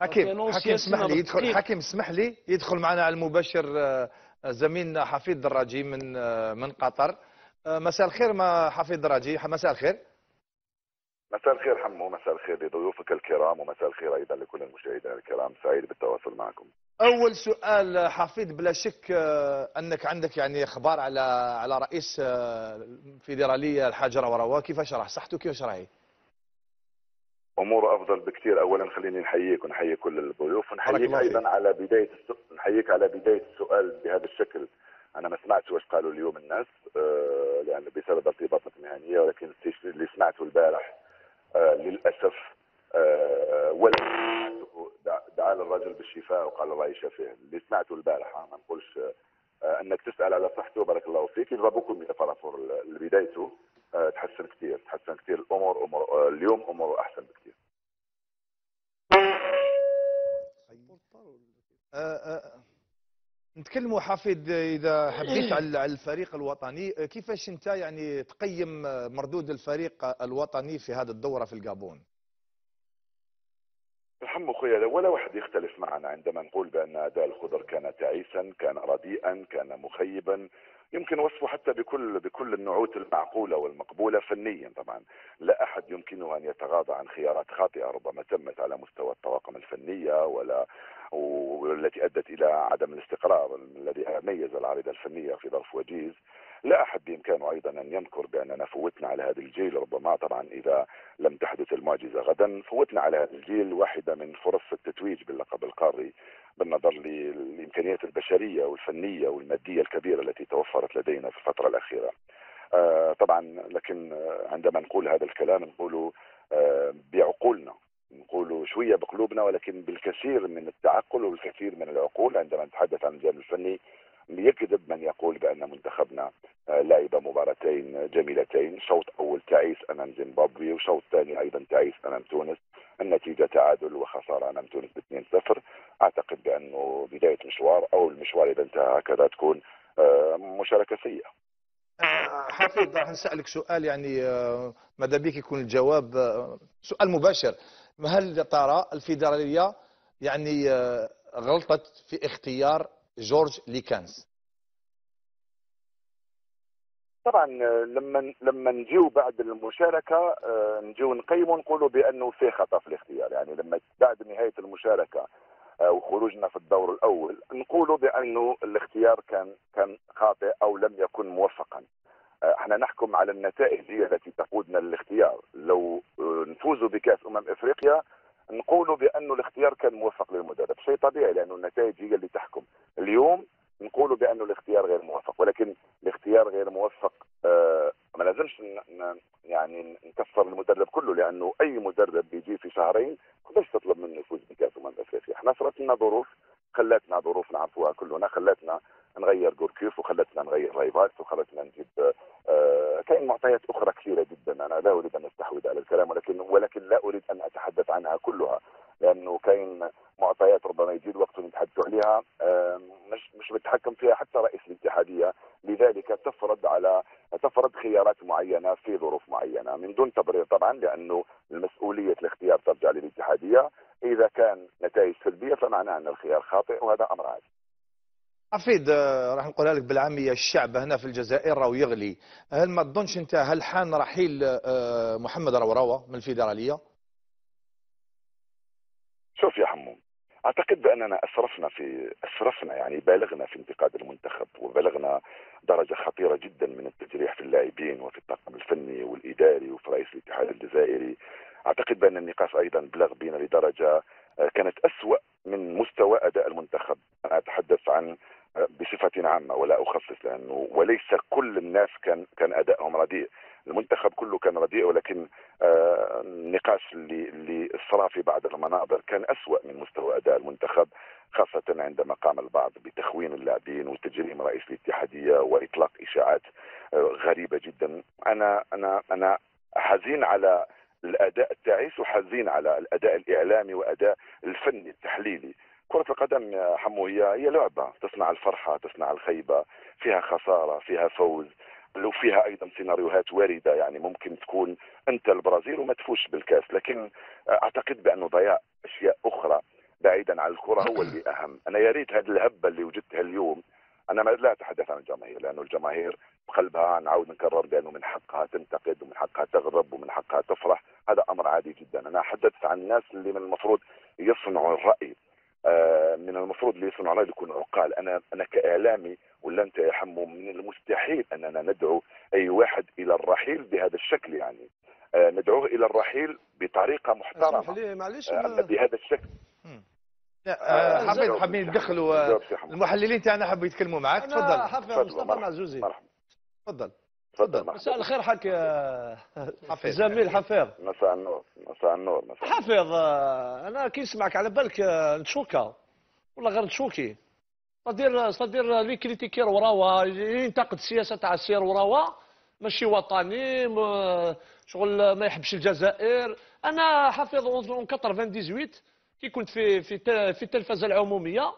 حكيم راك حكيم سياسي اسمح لي يدخل دقيق. حكيم اسمح لي يدخل معنا على المباشر آه، زميلنا حفيظ دراجي من آه، من قطر. آه، مساء الخير ما حفيظ دراجي مساء الخير. مساء الخير حمو مساء الخير لضيوفك الكرام ومساء الخير أيضا لكل المشاهدين الكرام. سعيد بالتواصل معكم. أول سؤال حفيظ بلا شك آه، أنك عندك يعني إخبار على على رئيس الفيدرالية الحاج روروه كيفاش راه صحته كيفاش راهي أمور أفضل بكثير اولا خليني نحييك ونحيي كل الضيوف ونحييك أيضا. على بداية السؤال نحييك على بداية السؤال بهذا الشكل. أنا ما سمعتش واش قالوا اليوم الناس آه، لأن بسبب ارتباطات مهنية ولكن اللي سمعته البارح آه، للأسف آه، ولا دعا الرجل بالشفاء وقال الله يشافيه اللي سمعته البارح آه، ما نقولش آه، أنك تسأل على صحته. بارك الله فيك. من فرافور لبدايته. آه، تحسن كثير تحسن كثير الأمور أمور آه، اليوم أموره أحسن بكثير آه، آه، نتكلموا حفيد إذا حبيت على على الفريق الوطني. آه، كيفاش أنت يعني تقيم آه، مردود الفريق الوطني في هذه الدورة في الجابون؟ الحم خويا ولا واحد يختلف معنا. عندما نقول بأن أداء الخضر كان تعيسا كان رديئا كان مخيبا يمكن وصفه حتى بكل بكل النعوت المعقولة والمقبولة فنيا طبعا. لا أحد يمكنه أن يتغاضى عن خيارات خاطئة ربما تمت على مستوى الطواقم الفنية ولا والتي أدت إلى عدم الاستقرار الذي ميز العارضه الفنية في ظرف وجيز. لا أحد بإمكانه أيضا أن ينكر بأننا فوتنا على هذا الجيل ربما طبعا إذا لم تحدث المعجزة غدا. فوتنا على هذا الجيل واحدة من فرص التتويج باللقب القاري بالنظر للامكانيات البشرية والفنية والمادية الكبيرة التي توفرت لدينا في الفترة الأخيرة. آه طبعا لكن آه، عندما نقول هذا الكلام نقوله آه بعقولنا نقول شوية بقلوبنا ولكن بالكثير من التعقل والكثير من العقول عندما نتحدث عن الجانب الفني يكذب من يقول بأن منتخبنا لعب مباراتين جميلتين شوط أول تعيس أمام زيمبابوي وشوط ثاني أيضا تعيس أمام تونس النتيجة تعادل وخسارة امام تونس ب 2-0 أعتقد بأنه بداية مشوار أو المشوار إذا انتهى هكذا تكون آه، مشاركة سيئة. آه، حفيظ راح نسألك سؤال يعني آه، ماذا بك يكون الجواب؟ سؤال مباشر. هل ترى الفيدرالية يعني غلطت في اختيار جورج ليكانس؟ طبعا لما لما نجيو بعد المشاركة آه، نجيو نقيموا نقولوا بأنه في خطأ في الاختيار. يعني لما بعد نهاية المشاركة آه، وخروجنا في الدور الأول نقولوا بأنه الاختيار كان كان خاطئ أو لم يكن موفقا. آه، إحنا نحكم على النتائج هي التي تقودنا للاختيار. لو نفوزوا بكأس أمم إفريقيا نقولوا بأنه الاختيار كان موفق للمدرب. شيء طبيعي لأنه النتائج هي اللي تحكم. اليوم نقولوا بانه الاختيار غير موفق ولكن الاختيار غير موفق آه ما لازمش يعني نكفر المدرب كله لأنه أي مدرب بيجي في شهرين تقدرش تطلب منه يفوز بكأس امم افريقيا إحنا صارت لنا ظروف خلاتنا ظروف نعرفوها كلنا خلاتنا نغير جوركيف وخلتنا نغير رايفاكس وخلتنا نجيب آه، كاين معطيات أخرى كثيرة جدا أنا لا أريد أن أستحوذ على الكلام ولكن ولكن لا أريد أن أتحدث عنها كلها. لأنه كاين معطيات ربما يجي الوقت نتحدث عليها. مش مش متحكم فيها حتى رئيس الاتحادية. لذلك تفرض على تفرض خيارات معينة في ظروف معينة من دون تبرير طبعا لأنه المسؤولية الاختيار ترجع للاتحادية. إذا كان نتائج سلبية فمعناه أن الخيار خاطئ وهذا أمر عادي. عفيد آه، راح نقولها لك بالعامية الشعب هنا في الجزائر راهو يغلي. هل ما تظنش أنت هل حان رحيل آه، محمد روروه من الفيدرالية شوف يا حموم أعتقد بأننا أسرفنا في أسرفنا يعني بالغنا في انتقاد المنتخب وبلغنا درجة خطيرة جدا من التجريح في اللاعبين وفي الطاقم الفني والإداري وفي رئيس الاتحاد الجزائري. أعتقد بأن النقاش أيضا بلغ بنا لدرجة آه، كانت أسوأ من مستوى أداء المنتخب. أنا أتحدث عن آه، بصفه عامة ولا أخصص لأنه وليس كل الناس كان كان ادائهم رديء. المنتخب كله كان رديء ولكن آه، النقاش اللي صرا في بعض المناظر كان أسوأ من مستوى أداء المنتخب خاصة عندما قام البعض بتخوين اللاعبين وتجريم رئيس الاتحادية وإطلاق إشاعات آه، غريبة جدا. أنا أنا أنا حزين على الأداء التعيس وحزين على الأداء الإعلامي وأداء الفني التحليلي. كرة القدم يا حمو هي هي لعبة تصنع الفرحة تصنع الخيبة فيها خسارة فيها فوز. لو فيها أيضا سيناريوهات واردة يعني ممكن تكون أنت البرازيل وما تفوش بالكاس. لكن أعتقد بأنه ضياع أشياء أخرى بعيدا عن الكرة هو اللي أهم. أنا يا ريت هذه الهبة اللي وجدتها اليوم أنا ما لا أتحدث عن الجماهير لأنه الجماهير بقلبها نعاود نكرر بأنه من حقها تنتقد ومن حقها تغضب ومن حقها تفرح. هذا أمر عادي جدا. أنا حدثت عن الناس اللي من المفروض يصنعوا الرأي. آه، من المفروض اللي يصنعوا الراي يكونوا عقال أنا أنا كاعلامي ولا انت يا حمو من المستحيل اننا ندعو اي واحد إلى الرحيل بهذا الشكل يعني آه، ندعوه إلى الرحيل بطريقه محترمه معليش آه، بهذا الشكل آه، حبيت حابين يدخلوا المحللين تاعنا حبوا يتكلموا معك تفضل حافظ مصطفى معزوزي تفضل تفضل مساء الخير حق حفيظ. زميل حفيظ. مساء النور مساء النور مساء حفيظ أنا كي نسمعك على بالك نتشوكا. ولا غير نتشوكي. صدير صدير اللي كريتيكي رواوا ينتقد السياسة تاع السير وراوا ماشي وطني شغل ما يحبش الجزائر. أنا حافظ اون 98 كي كنت في في في التلفزة العمومية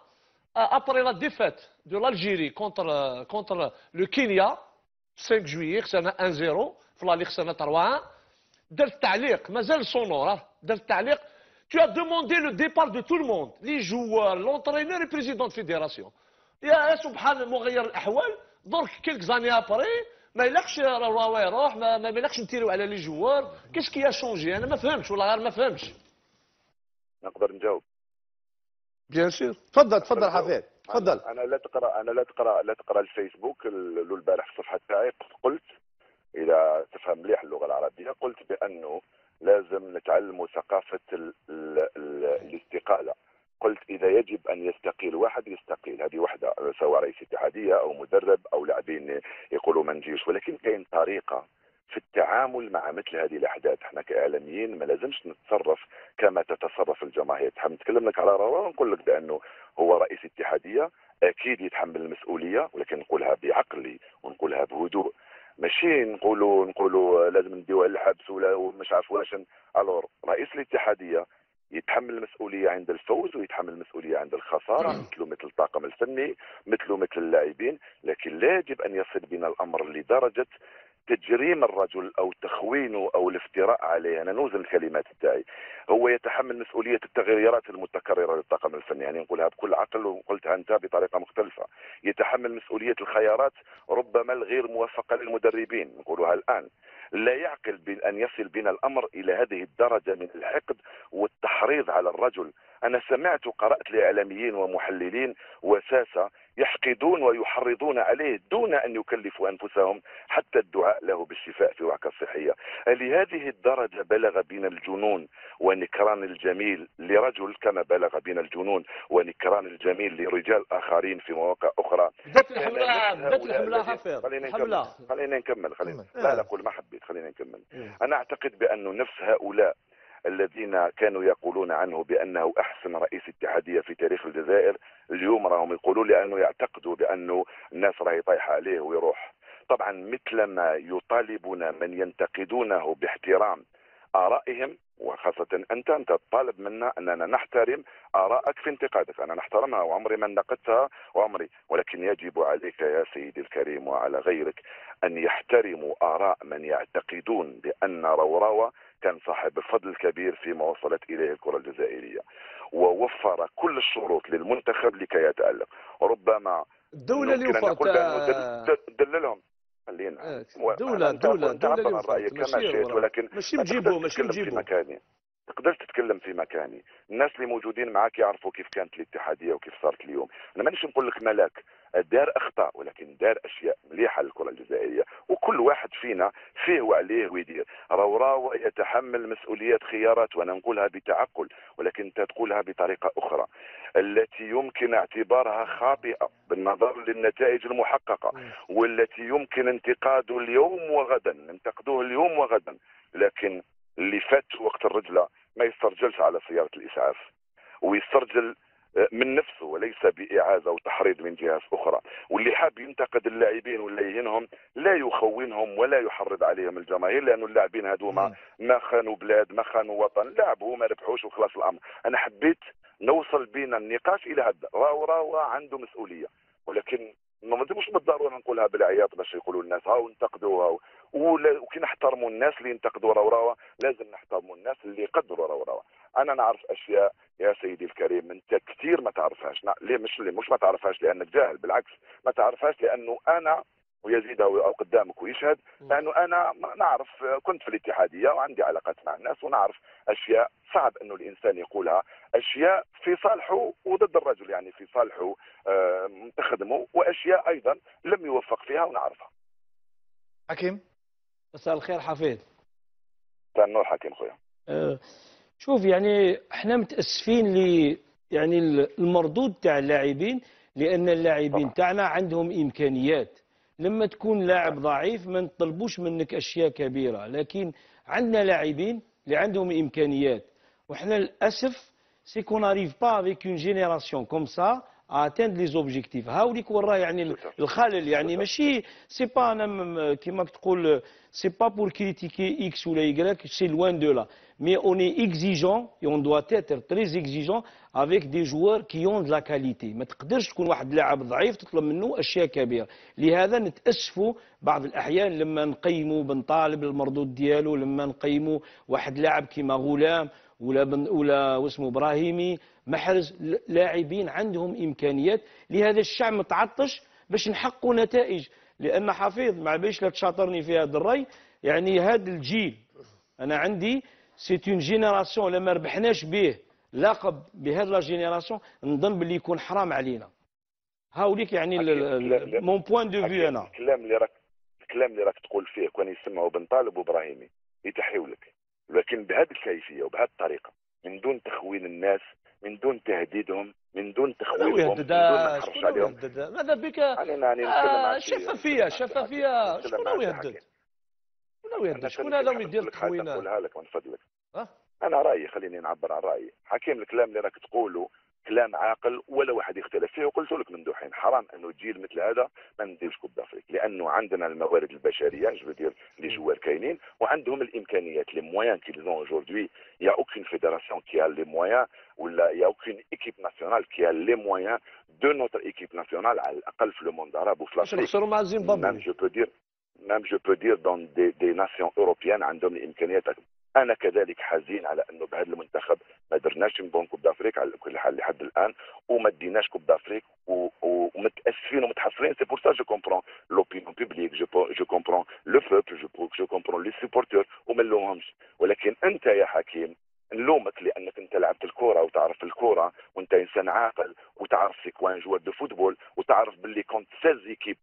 ابري لا ديفيت دو لالجيري كونتر كونتر لو كينيا. 5 جويي خسرنا 1 0 في لا لي خسرنا 3 1 درت تعليق مازال سونور درت تعليق Tu as demandé le départ de tout le monde, les joueurs, l'entraîneur et président de fédération. يا سبحان مغير الاحوال درك كيلك زاني ابري ما يلاقش راه يروح ما, ما نتيرو على لي جوار كيس كي شونجي أنا ما فهمتش ولا غير ما فهمتش نقدر نجاوب بيان سور تفضل تفضل حفيظ تفضل. أنا لا تقرا أنا لا تقرا لا تقرأ الفيسبوك له البارح في الصفحه تاعي. قلت إذا تفهم مليح اللغة العربية قلت بأنه لازم نتعلموا ثقافة ال ال ال الاستقالة. قلت إذا يجب أن يستقيل واحد يستقيل. هذه وحدة سواء رئيس اتحادية أو مدرب أو لاعبين يقولوا ما نجيش ولكن كاين طريقة في التعامل مع مثل هذه الأحداث. إحنا كاعلاميين ما لازمش نتصرف كما تتصرف الجماهير. تحب نتكلم لك على رواق نقول لك بأنه هو رئيس اتحادية أكيد يتحمل المسؤولية ولكن نقولها بعقلي ونقولها بهدوء. ماشي نقولوا نقولوا لازم نديوها للحبس ولا مش عارف واش. ألور رئيس الاتحادية يتحمل المسؤولية عند الفوز ويتحمل المسؤولية عند الخسارة مثله مثل الطاقم الفني مثله مثل اللاعبين لكن لا يجب أن يصل بنا الأمر لدرجة تجريم الرجل أو تخوينه أو الافتراء عليه أنا نوزن الكلمات تاعي هو يتحمل مسؤولية التغيرات المتكررة للطاقم الفني يعني نقولها بكل عقل وقلتها أنت بطريقة مختلفة. يتحمل مسؤولية الخيارات ربما الغير موفقة للمدربين نقولها الآن. لا يعقل بان يصل بنا الأمر إلى هذه الدرجة من الحقد والتحريض على الرجل. أنا سمعت وقرأت لإعلاميين ومحللين وساسة يحقدون ويحرضون عليه دون أن يكلفوا أنفسهم حتى الدعاء له بالشفاء في وعكه صحيه لهذه الدرجة بلغ بنا الجنون ونكران الجميل لرجل كما بلغ بنا الجنون ونكران الجميل لرجال آخرين في مواقع أخرى. بدات الحملة بدات الحملة حفيظ خلينا نكمل. خلينا نكمل خلينا. لا لا أقول ما حبيت خلينا نكمل. أنا أعتقد بانه نفس هؤلاء الذين كانوا يقولون عنه بأنه أحسن رئيس اتحادية في تاريخ الجزائر اليوم راهم يقولوا لأنه يعتقدوا بانه الناس راهي طايحة عليه ويروح. طبعا مثلما يطالبون من ينتقدونه باحترام آرائهم وخاصة أنت أنت تطالب منا أننا نحترم آراءك في انتقادك. أنا نحترمها وعمري ما نقدتها وعمري ولكن يجب عليك يا سيدي الكريم وعلى غيرك أن يحترموا آراء من يعتقدون بأن روراوة كان صاحب فضل كبير فيما وصلت إليه الكرة الجزائرية. ووفر كل الشروط للمنتخب لكي يتألق. ربما الدولة اللي يمكن أن وفرت نقول بأنه دل- دل- دللهم. خلينا. آه، و- دولة أنت- دولة أنت دولة عبر اللي عن رأيك وفرت كما ماشي شئت ورا. ولكن ماشي ما نجيبو تقدرش ماشي تتكلم في نجيبو مكاني. تقدرش تتكلم في مكاني. الناس اللي موجودين معك يعرفوا كيف كانت الاتحادية وكيف صارت اليوم. أنا مانيش نقول لك ملاك. دار أخطاء ولكن دار أشياء مليحة للكرة الجزائريه وكل واحد فينا فيه وعليه ويدير. روراو يتحمل مسؤوليه خيارات وأنا نقولها بتعقل ولكن أنت تقولها بطريقة أخرى. التي يمكن اعتبارها خاطئة بالنظر للنتائج المحققة والتي يمكن انتقاده اليوم وغدا ننتقدوه اليوم وغدا. لكن اللي فات وقت الرجلة ما يسترجلش على سيارة الإسعاف ويسترجل آه، من نفسه وليس بإعازة وتحريض من جهات أخرى. واللي حاب ينتقد اللاعبين ولا يهينهم لا يخونهم ولا يحرض عليهم الجماهير لأنه اللاعبين هذوما ما خانوا بلاد ما خانوا وطن لعبوا ما ربحوش وخلاص الأمر. أنا حبيت نوصل بين النقاش إلى هذا. راو راو عنده مسؤولية ولكن ما مش بالضرورة نقولها بالعياط باش يقولوا الناس هاو انتقدوها وكي نحترموا الناس اللي ينتقدوا روراوه لازم نحترموا الناس اللي يقدروا روراوه أنا نعرف أشياء يا سيدي الكريم أنت كثير ما تعرفهاش. ليه؟ مش ليه مش ما تعرفهاش لأنك جاهل. بالعكس ما تعرفهاش لأنه أنا ويزيد أو قدامك ويشهد لأنه أنا نعرف كنت في الاتحادية وعندي علاقات مع الناس ونعرف أشياء صعب إنه الإنسان يقولها أشياء في صالحه وضد الرجل يعني في صالحه تخدمه وأشياء أيضا لم يوفق فيها ونعرفها. حكيم؟ مساء الخير حفيظ كان نور حكيم خويا. آه، شوف يعني إحنا متأسفين ل يعني المردود تاع اللاعبين لأن اللاعبين تاعنا عندهم إمكانيات. لما تكون لاعب ضعيف ما نطلبوش منك أشياء كبيرة لكن عندنا لاعبين اللي عندهم إمكانيات. وحنا للأسف c'est qu'on n'arrive pas avec une génération comme ça atteindre les objectifs هاوليك وراه يعني الخلل يعني ماشي c'est pas أنا كيما تقول c'est pas pour critiquer X ولا Y c'est loin de là on est exigeant et on doit être très exigeant avec des joueurs qui ont de la qualité. ما تقدرش تكون واحد لاعب ضعيف تطلب منه اشياء كبيره لهذا نتاسفوا بعض الاحيان لما نقيموا بنطالب المردود ديالو لما نقيموا واحد لاعب كيما غلام ولا بن ولا واسمه ابراهيمي محرز لاعبين عندهم إمكانيات لهذا الشعب متعطش باش نحققوا نتائج. لأن حفيظ ما بيش لا تشاطرني في هذا الرأي يعني هذا الجيل أنا عندي c'est une génération لما ربحناش به لقب بهذه la génération نظن باللي يكون حرام علينا. هاوليك يعني mon point de vue أنا. الكلام اللي راك الكلام اللي راك تقول فيه كون يسمعوا بن طالب وإبراهيمي يتحيوا لك. لكن بهذه الكيفية وبهذه الطريقة من دون تخوين الناس من دون تهديدهم من دون تخويفهم من دون ما نحرش عليهم. ماذا بك؟ آه، شفافية شفافية. شكون هو يهدد. شكون هو يهدد؟ شكون هذا يدير التخوينات نقولها لك من فضلك. أه؟ أنا رأيي خليني نعبر عن رأيي. حكيم الكلام اللي راك تقوله كلام عاقل ولا واحد يختلف فيه. وقلت لك من دوحين حرام أنه جيل مثل هذا ما نديرش coupe d'Afrique. لأنه عندنا الموارد البشرية je veux dire les joueurs كاينين وعندهم الإمكانيات les moyens qu'ils ont aujourd'hui y a aucune fédération qui a les moyens ولا y a aucune équipe nationale qui a les moyens de notre équipe nationale على الاقل في le monde arabe وفي l'Afrique مع زيمبابوي. Je peux dire même je peux dire dans des, des nations européennes عندهم الإمكانيات أنا كذلك حزين على أنه بهذا المنتخب ما درناش une bonne coupe d'Afrique على كل حال لحد الآن وما ديناش coupe d'Afrique ومتأسفين ومتحسرين c'est pour ça je comprends l'opinion publique je comprends le peuple je comprends les supporters وما نلومهمش. ولكن أنت يا حكيم نلومك لأنك أنت لعبت الكره وتعرف الكره وأنت إنسان عاقل وتعرف c'est quoi un joueur de football وتعرف باللي quand 16 équipes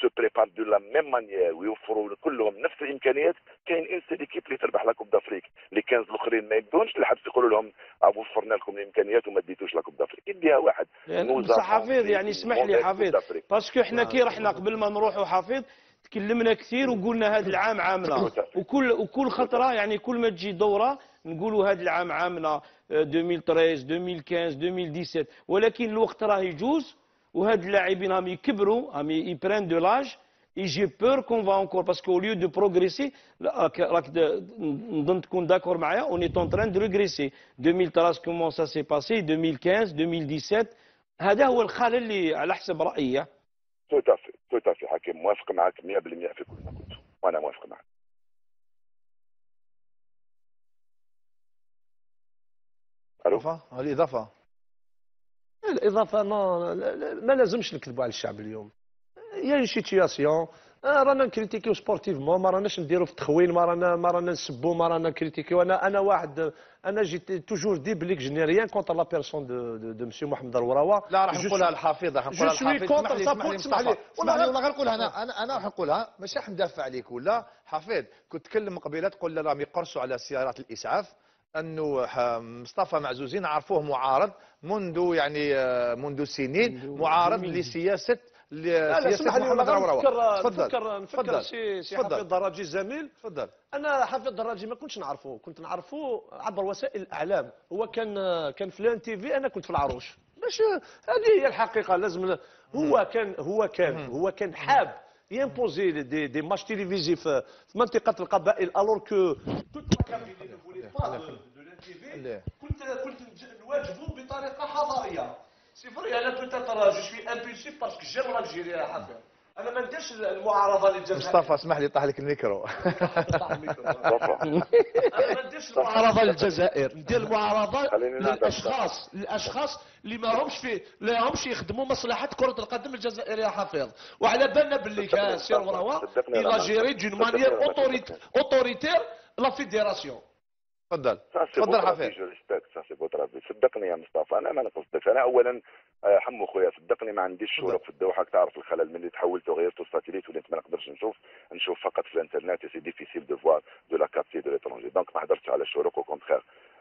se préparent de la même manière ويوفروا كلهم نفس الإمكانيات. كاين une seule équipe اللي تربح la coupe d'Afrique اللي 15 الأخرين ما يقدرونش الحبس يقولوا لهم وفرنا لكم الإمكانيات وما ديتوش la coupe d'Afrique يديها واحد. يعني بصح حفيظ يعني اسمح لي حفيظ. parce que إحنا كي رحنا قبل ما نروحوا حفيظ تكلمنا كثير وقلنا هذا العام عامنا. وكل وكل خطرة يعني كل ما تجي دورة نقولوا هذا العام عامنا آه، 2013 2015 2017 ولكن الوقت راه يجوز. وهاد اللاعبين راهم يكبروا راهم يـ prennent de l'âge et j'ai peur qu'on va encore parce que au lieu de progresser راك راك نظن تكون d'accord معايا on est en train de régresser 2013 comment ça s'est passé 2015 2017 هذا هو الخلل اللي على حسب رأيي tout à fait tout à fait حكيم موافق معك 100% في كل ما قلت. وأنا موافق معك إضافة؟ الاضافه الإضافة ما ما لازمش نكذبوا على الشعب اليوم. y a une situation آه، رانا نـ critiquiو sportivement ما راناش نديرو في التخوين ما رانا ما رانا نسبوا ما رانا نـ critiquiو. أنا أنا واحد أنا جيت toujours dit بلي que je n'ai rien contre la personne de de, de monsieur محمد الوراوه لا راح نقولها suis- الحفيظ راح نقولها الحفيظ لي ça اسمح لي والله- والله غير نقولها أنا أنا أنا راح نقولها. مش راح ندافع عليك. ولا حفيظ كنت تكلم قبيلة تقول راهم يقرصوا على سيارات الإسعاف. أنه ح- مصطفى معزوزين عرفوه معارض منذ يعني آه، منذ سنين معارض لسياسة لسياسه محمد نفكر تفضل نفكر نفكر تفضل. si si تفضل. حفيظ دراجي الزميل تفضل. أنا حفيظ دراجي ما كنتش نعرفه كنت نعرفه عبر وسائل الإعلام. هو كان كان في l'ENTV أنا كنت في العروش. باش هذه هي الحقيقة لازم هو كان هو كان هو كان حاب يـ imposer des des matchs télévisés في منطقه القبائل الور كو اللي- كنت كنت نج- نواجهه بطريقة حضارية. سي فري أنا كنت ترى جو سوي امبولسيف باسكو جيم الجيري يا حفيظ أنا ما نديرش المعارضة للجزائر مصطفى اسمح لي طاح لك الميكرو. أنا ما نديرش المعارضة. للجزائر. ندير المعارضة. للأشخاص للأشخاص اللي ما همش في لا همش يخدموا مصلحة كرة القدم الجزائرية حفيظ. وعلى بالنا باللي كان سير وراوا il a géré d'une manière autoritaire la fédération. تفضل. تفضل حفيظ. صدقني يا مصطفى. أنا ما نقصدك أنا اولا آه، حمو خويا صدقني ما عنديش شروق في الدوحة. تعرف الخلل ملي تحولت وغيرت ال satellite وليت ما نقدرش نشوف. نشوف فقط في الإنترنت. c'est difficile de voir de la capter de l'étranger donc ما حضرتش على الشروق au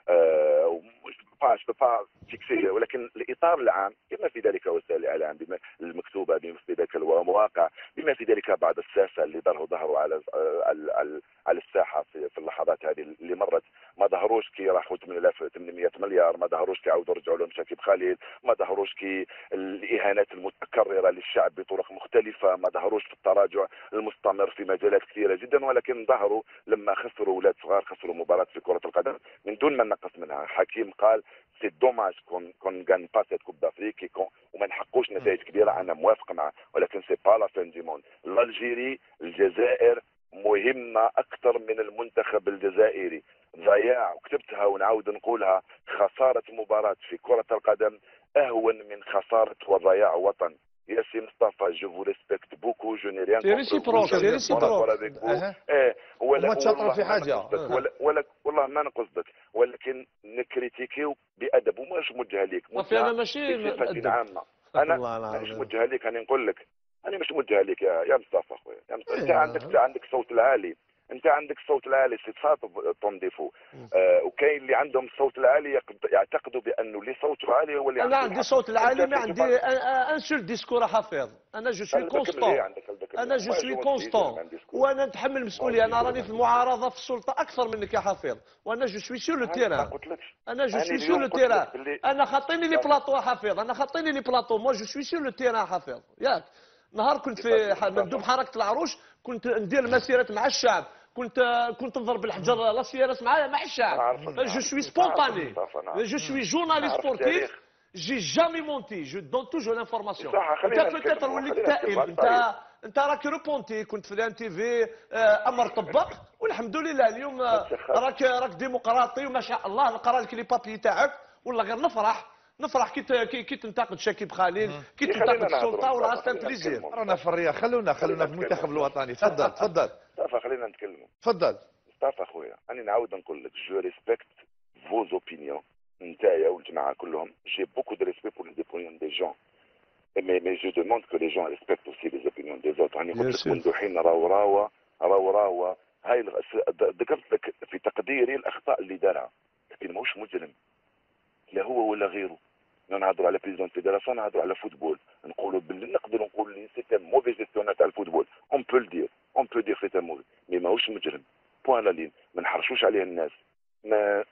contraire pas جو pas fixé ولكن الإطار العام بما في ذلك وسائل الإعلام بما المكتوبة بما في ذلك المواقع بما في ذلك بعض الساسه اللي ظهروا ظهروا على على على, الساحة في, اللحظات هذه اللي مرت. ما ظهروش كي راحوا 8800 مليار. ما ظهروش كي عاودوا رجعوا لهم شاكيب خليل ما ظهروش كي الإهانات المتكررة للشعب بطرق مختلفة. ما ظهروش في التراجع المستمر في مجالات كثيرة جدا. ولكن ظهروا لما خسروا أولاد صغار خسروا مباراة في كرة القدم من دون ما نقص منها. حكيم قال c'est dommage qu'on qu'on gagne pas cette coupe d'Afrique qu'on وما نحقوش نتائج كبيرة. أنا موافق معه. ولكن c'est pas la fin du monde l'Algérie الجزائر مهمة أكثر من المنتخب الجزائري. ضياع. وكتبتها ونعاود نقولها. خسارة مباراة في كرة القدم أهون من خسارة وضياع وطن. يا سي مصطفى je vous respecte beaucoup je n'ai rien C'est réciproque, c'est réciproque. أها. إيه ولا وما تشاطر والله في. نقصدك، ولا, ولا والله ما نقصدك ولكن نـ critiquiو بأدب وماش موجهة ليك صافي أنا ماشي بصفة مؤدب. عامة أنا العظيم. موجهة ليك أنا نقول لك أنا مش موجهة ليك يا مصطفى خويا انت. عندك عندك الصوت العالي انت عندك الصوت العالي c'est ton défaut. آه وكاين اللي عندهم الصوت العالي يعتقدوا بأنه اللي صوته عالي هو اللي أنا عندي الحق. صوت العالي ما عندي un seul discours حفيظ أنا je suis constant. أنا. je suis je constant. وأنا نتحمل المسؤولية. أنا راني في المعارضة في السلطة أكثر منك يا حفيظ وأنا je suis sur le terrain. أنا je suis sur le terrain. أنا خاطيني les plateaux يا حفيظ أنا خاطيني les plateaux. moi je suis sur le terrain حفيظ ياك. نهار كنت في مندوب حركة العروش كنت ندير مسيرات مع الشعب. كنت كنت نضرب الحجر لا سيارات معايا مع الشعب je. suis spontané نعرفك. je suis journaliste نعرف sportif. j'ai jamais menti je donne toujours l'information انت peut-être وليت تائب. انت انت راك repenti كنت في l'ENTV آه، أمر طبق والحمد لله اليوم آه، راك راك ديمقراطي. وما شاء الله نقرا لك les papiers تاعك. ولا غير نفرح. نفرح كي كي كي تنتقد شاكيب خليل كي تنتقد السلطة ولا c'est un plaisir. رانا في الرياضة خلونا خلونا في المنتخب الوطني. تفضل تفضل. مصطفى خلينا نتكلموا تفضل. مصطفى خويا أنا نعاود نقول لك je respecte vos opinions نتايا والجماعة كلهم. j'ai beaucoup de respect pour les opinions des gens. Mais mais je demande que les gens respectent aussi les opinions des autres. راني قلت لك منذ حين راهو راهو راهو راهو هاي ذكرت لك في تقديري الأخطاء اللي دارها. لكن ماهوش مجرم. لا هو ولا غيره. نهضروا على président fédération نهضروا على football. نقولوا باللي نقدروا نقولوا لي c'est un mauvais gestionnaire تاع ال football. on peut dire on peut dire c'est un mauvais mais ماهوش مجرم. point à la ligne ما نحرشوش عليه الناس. ما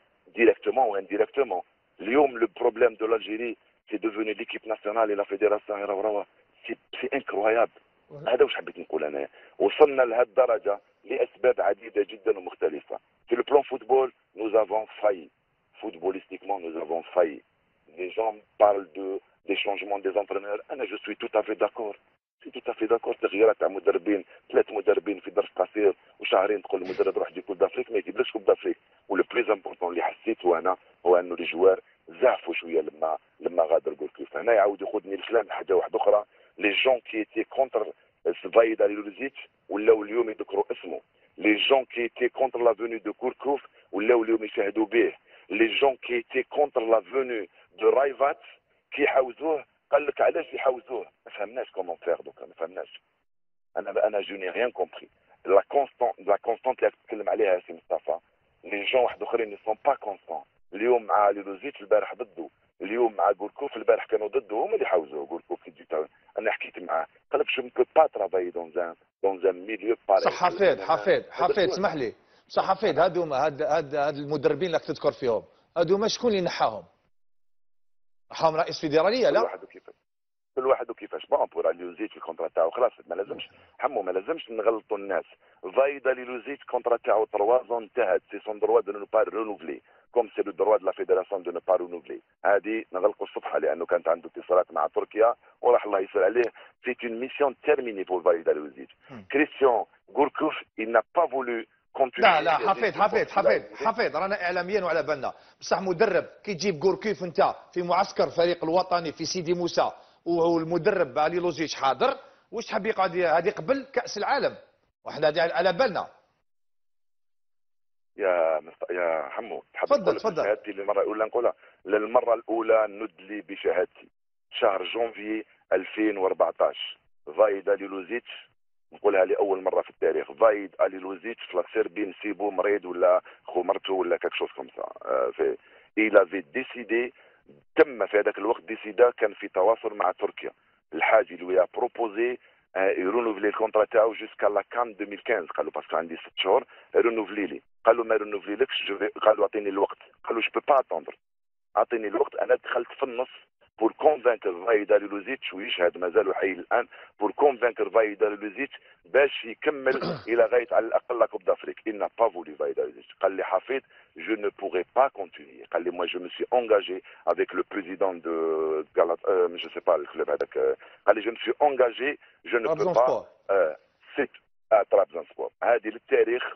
ou indirectement. اليوم le problème de l'Algérie c'est l'équipe nationale et la fédération راهو راهو c'est c'est incroyable هذا واش حبيت نقول أنا. وصلنا لهذه الدرجة لأسباب عديدة جدا ومختلفة. في le plan football nous avons failli. Footballistiquement nous avons failli. Les gens parlent de des changements des entraîneurs. أنا je suis tout à fait d'accord. suis tout à fait d'accord تغييرات تاع مدربين ثلاث مدربين في ظرف قصير وشهرين تقول المدرب روح يجيب coupe d'Afrique ما يجيبلكش coupe d'Afrique و le plus important اللي حسيته أنا هو انه les joueurs زعفوا شوية لما لما غادر غوركوف هنا يعاود ياخذني الكلام حاجة واحدة أخرى les gens qui étaient contre فايد اليلوزيتش ولاو اليوم يذكروا اسمه les gens qui étaient contre la venue de غوركوف ولاو اليوم يشاهدوا به les gens qui étaient contre la venue de رايفاتش كيحاوزوه قال لك علاش يحاوزوه ما فهمناش comment faire دوكا ما فهمناش. أنا أنا je n'ai rien compris la constance la constance اللي تتكلم عليها سي مصطفى les gens واحد آخرين ne sont pas constants اليوم مع لوزيت البارح ضده. اليوم مع غوركوف البارح كانوا ضده هما اللي حاوزوه غوركوف في جيتا أنا حكيت معاه. قال لك جو مكو با ترافاي دون زان دون زان ميليو باري صح حفيد حفيد حفيد اسمح لي. صح حفيد هادو هاد هاد هاد المدربين اللي تذكر فيهم هادو ما شكون اللي نحاهم؟ نحاهم رئيس فيدراليه لا؟ كل واحد وكيفاش. كل واحد وكيفاش. bon pour لوزيت في ال contrat تاعو خلاص ما لازمش حمو ما لازمش نغلطوا الناس. فايدا لوزيت ال contrat تاعو trois ans انتهت c'est son droit de ne pas renouveler comme c'est le droit de la fédération de ne pas renouveler هذه نغلقوا الصفحه لأنه كانت عنده اتصالات مع تركيا. وراح الله يسر عليه. c'est une mission terminée pour فايدا لوزيت كريستيان غوركوف il n'a pas voulu لا لا حفيد حفيد حفيد حفيد رانا اعلاميا وعلى بالنا. بصح مدرب كي تجيب غوركوف أنت؟ في معسكر الفريق الوطني في سيدي موسى والمدرب علي لوزيتش حاضر. واش تحب يقعد هذه قبل كأس العالم؟ وحنا على بالنا. يا مست... يا حمو تفضل تفضل. شهادتي للمرة الأولى؟ نقولها للمرة الأولى ندلي بشهادتي. شهر جونفي 2014 فايد اليلوزيتش نقولها لأول مرة في التاريخ. فايد أليلوزيتش في la Serbie نسيبو مريض ولا خو مرته ولا quelque chose comme ça. في il avait décidé تم في هذاك الوقت décidé كان في تواصل مع تركيا. الحاج il lui a proposé ي renouveler ال contrat تاعو jusqu'à la CAN 2015 قالوا parce que عندي ست شهور renouveler لي. قالوا ما renouveler لكش قالوا أعطيني الوقت. قالوا je peux pas attendre أعطيني الوقت أنا دخلت في النص. pour convaincre فايدا لوزيتش ويشهد مازالوا حي الان pour convaincre فايدا لوزيتش باش يكمل إلى غايه على الاقل la coupe d'Afrique il n'a pas voulu فايدا لوزيتش قال لي حفيظ je ne pourrai pas continuer. قال لي moi je me suis engagé avec le président de Galat euh, je sais pas le club هذاك قال لي je me suis engagé je ne peux pas euh, c'est à Trabzonspor.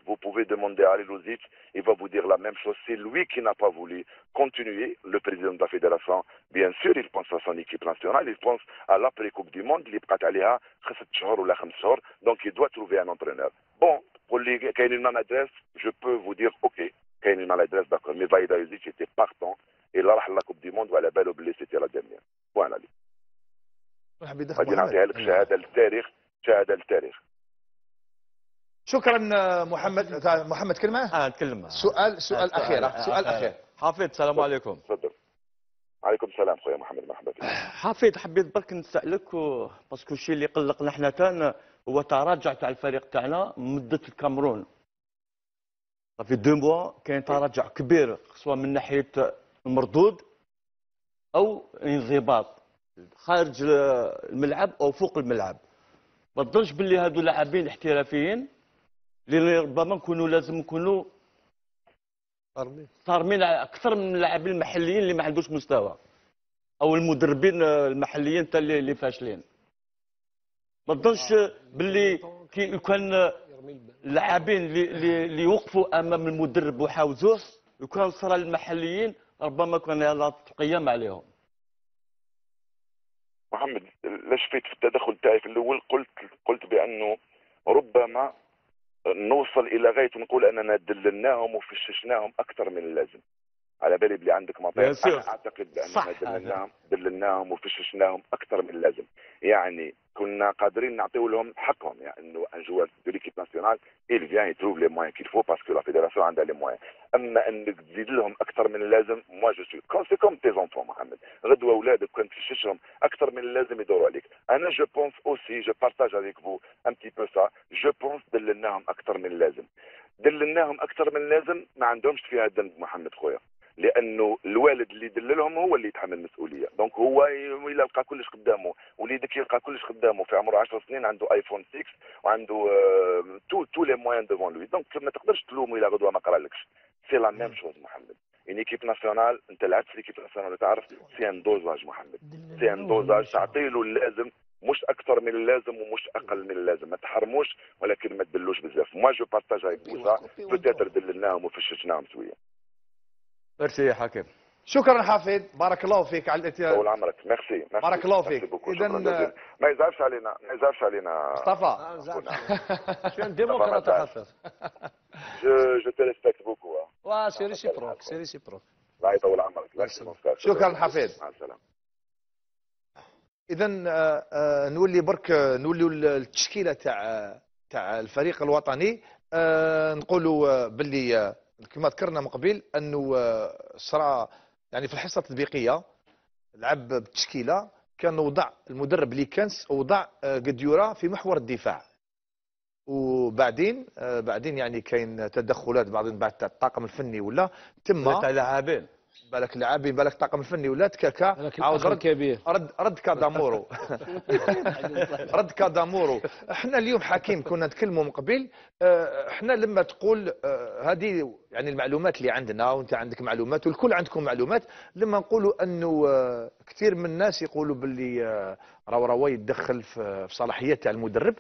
Vous pouvez demander à Alilouzic, il va vous dire la même chose. C'est lui qui n'a pas voulu continuer, le président de la fédération. Bien sûr, il pense à son équipe nationale, il pense à l'après-Coupe du Monde, donc il doit trouver un entraîneur. Bon, pour les une maladresse, je peux vous dire, ok, quand il a une maladresse, d'accord, mais Vaïda Youzic était partant, et là, la Coupe du Monde, la belle oubliée, c'était la dernière. Voilà. شكرا محمد محمد كلمة؟ آه نتكلم سؤال سؤال أخير سؤال أخير. حافظ السلام عليكم. تفضل. عليكم السلام خويا محمد مرحبا فيك حفيظ حبيت برك نسألك و... باسكو الشيء اللي قلقنا حنا تان هو تراجع تاع الفريق تاعنا مدة الكاميرون. في دو موا كاين تراجع كبير سواء من ناحية المردود أو انضباط خارج الملعب أو فوق الملعب. ما تظنش باللي هادو اللاعبين الاحترافيين اللي ربما نكونوا لازم نكونوا صارمين أكثر من اللاعبين المحليين اللي ما عندوش مستوى. أو المدربين المحليين حتى اللي فاشلين. ما تظنش باللي كي كان اللاعبين اللي يوقفوا أمام المدرب وحاوزوه وكان صرا المحليين ربما كان لا تقيم عليهم. محمد لا شفيت في التدخل تاعي في الأول قلت قلت بأنه ربما نوصل إلى غاية نقول أننا دللناهم وفششناهم أكثر من اللازم. على بالي بلي عندك مطار أنا أعتقد باننا دللناهم دللناهم وفششناهم أكثر من اللازم. يعني كنا قادرين نعطيو لهم حقهم. يعني إنه un joueur de l'équipe nationale il vient il trouve les moyens qu'il faut parce que la fédération عندها les moyens. أما انك تزيد لهم أكثر من اللازم moi je suis comme tes enfants محمد غدوة أولادك كنت تفششهم أكثر من اللازم يدوروا عليك. أنا je pense aussi je partage avec vous un petit peu ça je pense دللناهم أكثر من اللازم. دللناهم أكثر من اللازم ما عندهمش فيها ذنب محمد خويا. لأنه الوالد اللي دللهم هو اللي يتحمل المسؤولية. donc هو ي- الا لقى كلش قدامه وليدك يلقى كلش قدامه في عمره 10 سنين عنده iPhone 6 وعنده tout tout les moyens devant lui donc ما تقدرش تلومه إلى غدوة ما قرالكش. c'est la même chose محمد. en équipe nationale أنت لعبت في l'équipe nationale تعرف؟ c'est un dosage محمد. c'est un dosage تعطي له اللازم مش أكثر من اللازم ومش أقل من اللازم. ما تحرموش ولكن ما تدلوش بزاف. moi je partage avec موسى peut-être دللناهم وفششناهم شوية. ميرسي يا حكيم. شكرا حفيد. بارك الله فيك على الاتيان طول عمرك. ميرسي بارك الله فيك. جزيلاً. ما يزعفش علينا ما يزعفش علينا. مصطفى. je suis un démocrate حفيظ je je te respecte beaucoup وا c'est réciproque c'est réciproque الله يطول عمرك. أستاذ. شكراً حفيظ. مع السلامة. اذا آه، آه، نولي برك آه، نوليو ال- التشكيلة تاع تاع الفريق الوطني. نقولوا باللي كما ذكرنا من قبل أنه صرا يعني في الحصة التطبيقية لعب بالتشكيله كان وضع المدرب ليكنس وضع قديوره في محور الدفاع. وبعدين آه، بعدين يعني كاين تدخلات بعض بعد تاع الطاقم الفني ولا تم تاع لاعبين. بالك لاعبين بالك الطاقم الفني ولات كاكا عاود رد الكبير. رد رد كادامورو. رد كادامورو. إحنا اليوم حكيم كنا نتكلموا من قبل آه، إحنا لما تقول آه، هذه يعني المعلومات اللي عندنا وانت عندك معلومات والكل عندكم معلومات لما نقولوا انه كثير من الناس يقولوا باللي آه، روراوة يتدخل في في صلاحيات تاع المدرب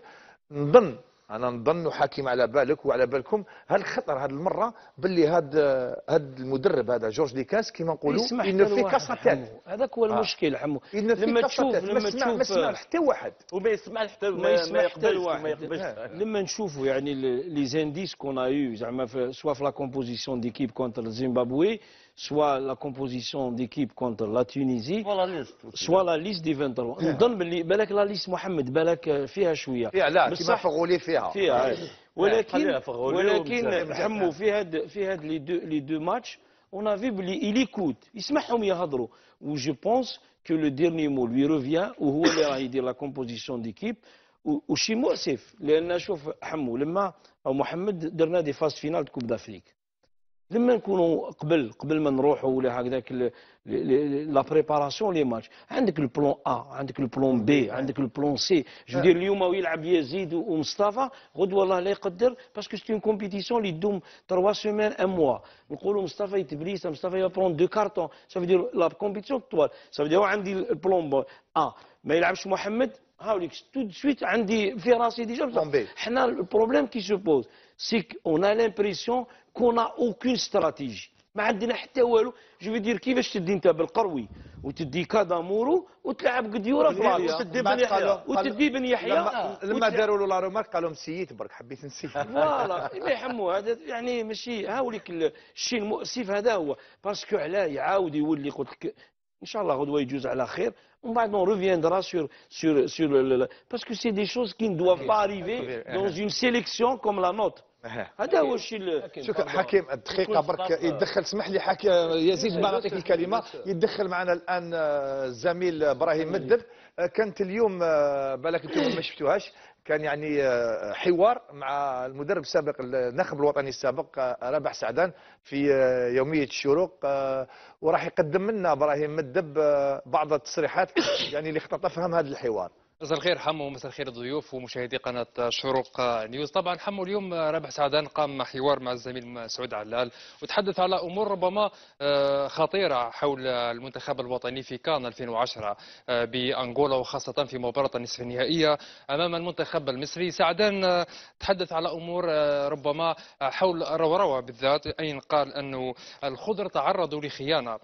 نظن أنا نظن وحاكم على بالك وعلى بالكم هالخطر هذه المرة باللي هذا هذا المدرب هذا جورج ليكنس كما نقولوا يسمح إنه في كاساتات. هذاك هو المشكل حمو. إن في لما. تشوف ما لما اسمع ما تشوف اسمع حتى واحد. وما يسمع حتى ما يسمح حتى يقبلش لما نشوفوا يعني les indices qu'on a eu زعما soit في la composition d'équipe contre الزيمبابوي soit la composition d'équipe contre la Tunisie voilà liste soit la liste des 23 نظن باللي بالك la liste محمد بالك فيها شوية فيها لا بصح فغولي فيها فيها. ولكن ولكن ومزال. حمو في هاد في هاد les deux les deux matchs on a fait بلي écoute يسمعهم يهضروا و je pense que le dernier mot lui revient وهو اللي راه يدير la composition d'équipe وشي مؤسف لأن شوف حمو لما أو محمد درنا des phases finales coupe d'Afrique لما نكونوا قبل قبل ما نروحوا ولا هكذاك la préparation les matchs عندك ال plan A عندك ال plan B عندك ال plan C جو دير اليوم ويلعب يزيد ومصطفى غدوة الله لا يقدر parce que c'est une compétition اللي تدوم 3 semaines un mois نقولوا مصطفى يتبليس مصطفى ي prend deux cartons ça veut dire la compétition طوال ça veut dire عندي ال plan A ما يلعبش محمد؟ هاوليك tout de suite عندي في راسي déjà. حنا ال problème qui se pose c'est on a l'impression qu'on a aucune stratégie ما عندنا حتى والو. جو دير كيفاش تدي انت بلقروي؟ وتدي كادامورو وتلعب قديورة في راسك وتدي بن يحيى. وتدي بن يحيى. لما, لما داروا له la remarque قالوا مسيت برك حبيت نسيت. voilà ما يحموا هذا يعني ماشي هاوليك ال- الشيء المؤسف هذا هو. parce que علاه يعاود يولي قلت لك ان شاء الله غدوه يجوز على خير ومن بعد on reviendra sur sur sur le, le, le- parce que c'est des choses qui ne doivent pas arriver dans une sélection comme la nôtre. هذا هو الشيء ال- شكرا حكيم الدقيقه برك يتدخل اسمح لي حكي يزيد ما نعطيك الكلمة يتدخل معنا الان الزميل إبراهيم مدب كانت اليوم بالك أنتم ما شفتوهاش كان يعني آه، حوار مع المدرب السابق الناخب الوطني السابق آه، رابح سعدان في آه، يومية الشروق وراح يقدم لنا إبراهيم مدب بعض التصريحات يعني اللي اختطفها من هذا الحوار. مساء الخير حمو. ومساء الخير الضيوف ومشاهدي قناة شروق نيوز. طبعا حمو اليوم رابح سعدان قام حوار مع الزميل سعود علال وتحدث على أمور ربما آه، خطيرة حول المنتخب الوطني في كان 2010 آه، بأنغولا وخاصة في مباراة النصف النهائية أمام المنتخب المصري. سعدان آه، تحدث على أمور ربما حول روروة بالذات أين قال أنه الخضر تعرضوا لخيانة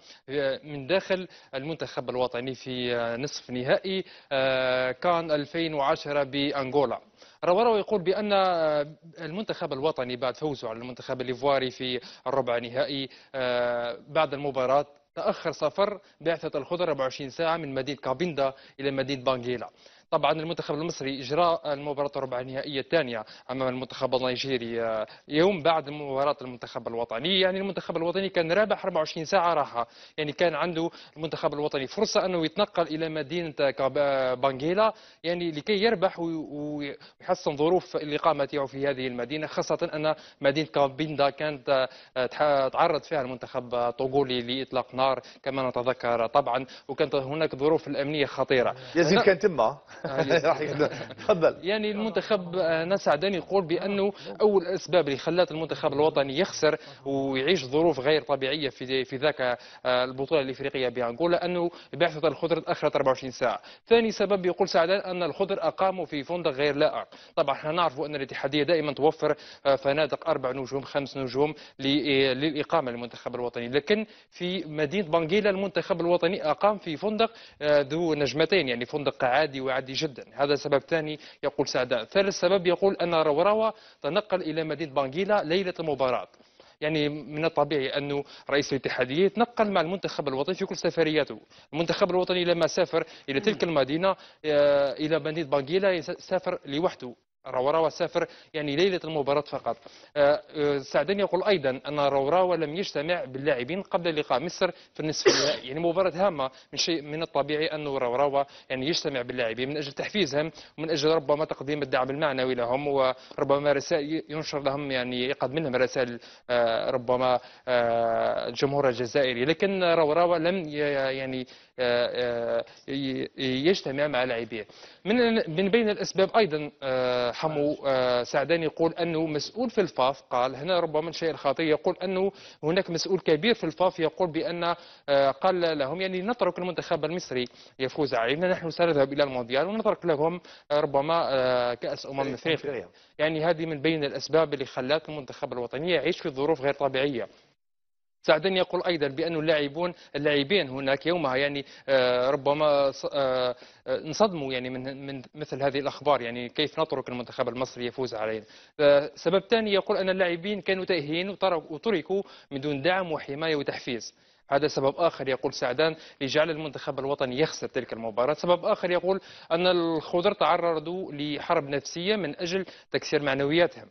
من داخل المنتخب الوطني في نصف نهائي آه، كان 2010 بأنغولا. روارو يقول بأن آه، المنتخب الوطني بعد فوزه على المنتخب الإيفواري في الربع نهائي آه، بعد المباراة تأخر سفر بعثة الخضر 24 ساعة من مدينة كابيندا إلى مدينة بانجيلا طبعا المنتخب المصري إجراء المباراة الربع النهائية الثانية أمام المنتخب النيجيري يوم بعد مباراة المنتخب الوطني. يعني المنتخب الوطني كان رابح 24 ساعة راحه يعني كان عنده المنتخب الوطني فرصة أنه يتنقل إلى مدينة بانجيلا يعني لكي يربح وي- وي- ويحسن ظروف الاقامه تاعو في هذه المدينة خاصة أن مدينة كابيندا كانت تعرض فيها المنتخب الطوغولي لإطلاق نار كما نتذكر طبعا وكانت هناك ظروف الأمنية خطيرة. يزيد كان تما. تفضل يعني المنتخب آه، ناس عدني يقول بأنه أول الاسباب اللي خلات المنتخب الوطني يخسر ويعيش ظروف غير طبيعية في في ذاك آه، البطولة الإفريقية بأنغولا أنه بعثة الخضر تاخرت 24 ساعة. ثاني سبب يقول سعدان أن الخضر أقاموا في فندق غير لائق. طبعا إحنا نعرف أن الاتحادية دائما توفر آه، فنادق أربع نجوم خمس نجوم للإقامة للمنتخب الوطني، لكن في مدينة بانغيلا المنتخب الوطني أقام في فندق ذو نجمتين يعني فندق عادي وعادي جدا. هذا سبب ثاني يقول سعدان ثالث سبب يقول أن روراوا تنقل إلى مدينة بانجيلا ليلة المباراة. يعني من الطبيعي أنه رئيس الاتحادية يتنقل مع المنتخب الوطني في كل سفرياته. المنتخب الوطني لما سافر إلى تلك المدينة آه، إلى مدينة بانجيلا سافر لوحده. روراوا سافر يعني ليلة المباراة فقط. آه، آه، سعدان يقول أيضا أن روراوا لم يجتمع باللاعبين قبل لقاء مصر في النصف النهائي. يعني مباراة هامة من شيء من الطبيعي أنه روراوا يعني يجتمع باللاعبين من أجل تحفيزهم ومن أجل ربما تقديم الدعم المعنوي لهم وربما رسائل ينشر لهم يعني يقدم لهم رسائل آه، ربما الجمهور الجزائري. لكن روراوا لم يعني يجتمع مع لاعبيه. من من بين الأسباب أيضا آه، حمو آه، سعدان يقول أنه مسؤول في الفاف. قال هنا ربما الشيء الخطير يقول أنه هناك مسؤول كبير في الفاف. يقول بأن آه، قال لهم يعني نترك المنتخب المصري يفوز علينا نحن سنذهب إلى المونديال ونترك لهم آه، ربما آه، كأس أمم افريقيا يعني هذه من بين الأسباب اللي خلات المنتخب الوطني يعيش في ظروف غير طبيعية. سعدان يقول أيضا بأن اللاعبون اللاعبين هناك يومها يعني آه، ربما آه، آه، انصدموا يعني من من مثل هذه الأخبار يعني كيف نترك المنتخب المصري يفوز علينا. سبب ثاني يقول أن اللاعبين كانوا وترك- وتركوا من دون دعم وحماية وتحفيز. هذا سبب آخر يقول سعدان لجعل المنتخب الوطني يخسر تلك المباراة. سبب آخر يقول أن الخضر تعرضوا لحرب نفسية من أجل تكسير معنوياتهم.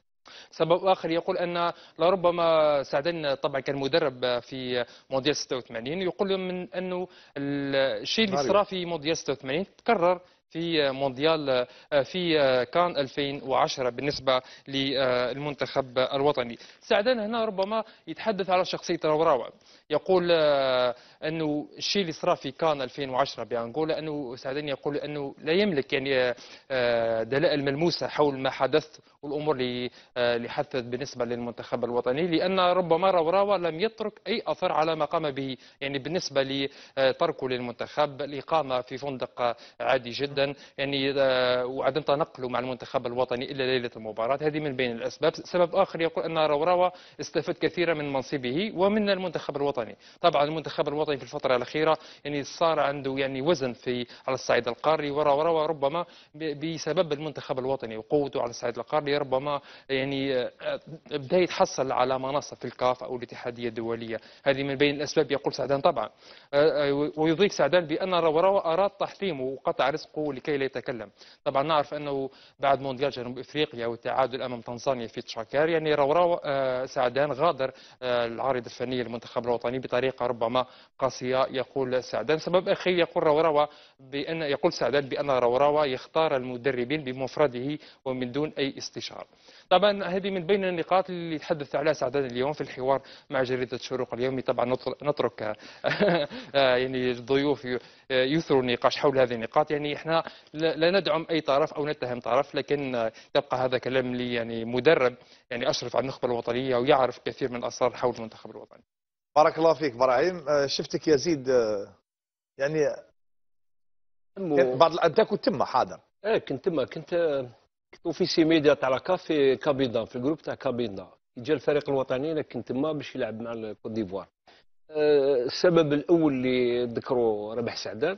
سبب آخر يقول أن لربما سعدان طبعا كان مدرب في مونديال 86 يقول من انه الشيء اللي. صرا في مونديال 86 تكرر في مونديال في كان 2010 بالنسبة للمنتخب الوطني سعدان هنا ربما يتحدث على شخصية روراوا يقول أنه الشيء اللي صرا في كان 2010 بأنغولا أنه سعدان يقول أنه لا يملك يعني آه، دلائل ملموسة حول ما حدث والأمور اللي آه، اللي حدثت بالنسبة للمنتخب الوطني لأن ربما روراوا لم يترك أي أثر على ما قام به يعني بالنسبة لتركه للمنتخب الاقامه في فندق آه، عادي جدا يعني آه، وعدم تنقله مع المنتخب الوطني الا ليلة المباراة. هذه من بين الأسباب. سبب آخر يقول أن روراوا استفاد كثيرا من منصبه ومن المنتخب الوطني. طبعا المنتخب الوطني في الفترة الأخيرة يعني صار عنده يعني وزن في على الصعيد القاري وروراوا ربما ب- بسبب المنتخب الوطني وقوته على الصعيد القاري ربما يعني آه، بدأ يتحصل على مناصب في الكاف أو الاتحادية الدولية. هذه من بين الأسباب يقول سعدان. طبعا آه، آه، ويضيف سعدان بأن روراوا اراد تحطيمه وقطع رزقه لكي لا يتكلم. طبعا نعرف أنه بعد مونديال جنوب إفريقيا والتعادل أمام تنزانيا في تشاكار يعني روراوا آه، سعدان غادر العارضه الفنيه للمنتخب الوطني بطريقة ربما قاسية يقول سعدان. سبب اخير يقول روراوا بان يقول سعدان بأن روراوا يختار المدربين بمفرده ومن دون أي استشاره طبعا هذه من بين النقاط اللي تحدث عليها سعدان اليوم في الحوار مع جريدة الشروق اليومي طبعا نترك آه، يعني الضيوف ي- يثروا النقاش حول هذه النقاط. يعني إحنا لا ندعم أي طرف أو نتهم طرف لكن آه، يبقى هذا كلام لي يعني مدرب يعني أشرف على النخبة الوطنية ويعرف كثير من الأسرار حول المنتخب الوطني. بارك الله فيك براهيم آه، شفتك يزيد آه، يعني بعض أنت كنت تما حاضر. إيه كنت تما كنت كنت officier média تاع في كابيندا في ال groupe تاع كابيندا جا الفريق الوطني أنا كنت تما باش يلعب مع الكوت ديفوار آه، السبب الأول اللي ذكروا ربح سعدان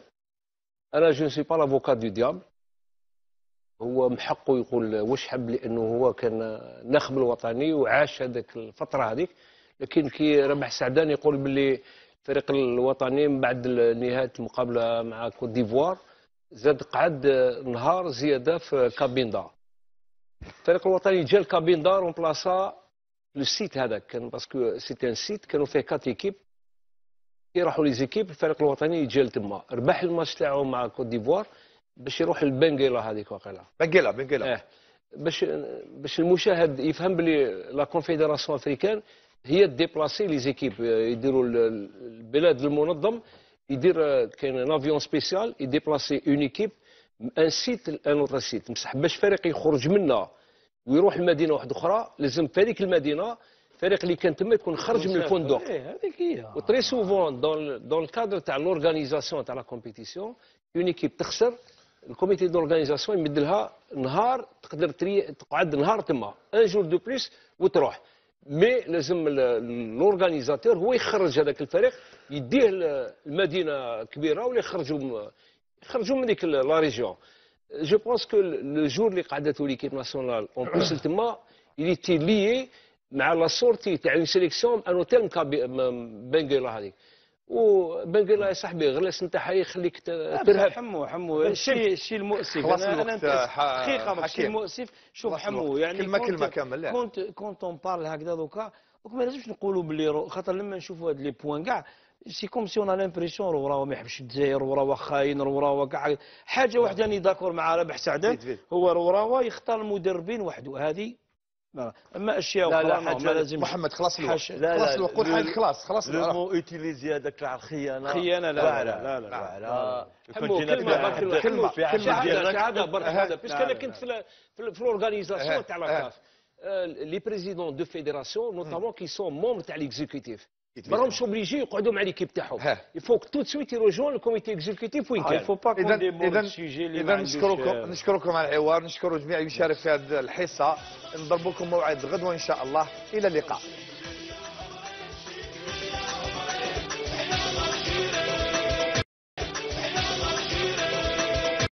أنا je suis pas l'avocat du diable هو من حقه يقول واش حب لأنه هو كان الناخب الوطني وعاش هذيك الفترة هذيك. لكن كي ربح سعدان يقول باللي الفريق الوطني من بعد نهايه المقابلة مع كوت ديفوار زاد قعد نهار زيادة في كابيندا. الفريق الوطني جا لكابيندا remplaça le site هذاك. كان parce que c'était un site كانوا فيه quatre équipes يروحوا les équipes الفريق الوطني جا لتما. ربح الماتش تاعو مع كوت ديفوار باش يروح للبنغيلا هذيك واقيلا. بنقيلا بنقيلا آه باش باش المشاهد يفهم بلي la confédération africaine هي déplacer les équipes يديروا ال- ال- البلاد المنظم يدير آه، كاين avion spécial ي déplacer une équipe un site un autre site بصح باش فريق يخرج منا ويروح لمدينة واحدة أخرى لازم في هذيك المدينة الفريق اللي كان تما يكون خرج من الفندق. إيه هذيك هي. et très souvent dans dans ال cadre تاع l'organisation تاع la compétition une équipe تخسر ال comité d'organisation يمد لها نهار تقدر تري تقعد نهار تما un jour de plus وتروح. mais لازم l'organisateur هو يخرج هذاك الفريق يديه المدينة كبيرة ولا يخرجوا يخرجوا من ديك la région. je pense que le jour اللي قعدته l'équipe nationale en plus تما il était lié مع la sortie تاع une sélection un hôtel بنغيلا هذيك وبنغيلا يا صاحبي غلس نتاعها يخليك ت- ترهب حمو حمو الشيء الشيء المؤسف خلاص الوقت، بس الشيء. المؤسف شوف حمو. يعني كنت- كلمة كامل،. كنت كنت on parle هكذا دوكا donc ما لازمش نقولوا باللي خاطر لما نشوفوا هاد les points كاع c'est comme si on l'impression روراوة ما يحبش الجزائر روراوة خاين روراوة كاع حاجة واحدة راني d'accord مع رابح سعدان. هو روراوة يختار المدربين وحده هذه لا. أما أشياء لا، لا، ما لازم محمد خلاص الوقت حاجة- لا، خلاص لا، الوقت حاجة خلاص خلاص le. mot utilisé هذاك تاع الخيانة خيانة، لا، لا،. لا، لا، لا،. لا. جينا كلمة في. ديال شهاده راك- شهاده برك أه. شهاده parce que لا، أنا لا، كنت لا. في ال organisation أه. تاع أه. la CAF les présidents de fédération notamment qui sont membres تاع l'exécutif ما راهمش obligés يقعدوا مع l'équipe تاعهم. يفوك tout de suite ي rejoindre ال comité exécutif وين كان اذا اذا نشكركم نشكركم على الحوار نشكر جميع اللي يشارك في هذه الحصة. نضربكم موعد غدوه ان شاء الله. إلى اللقاء.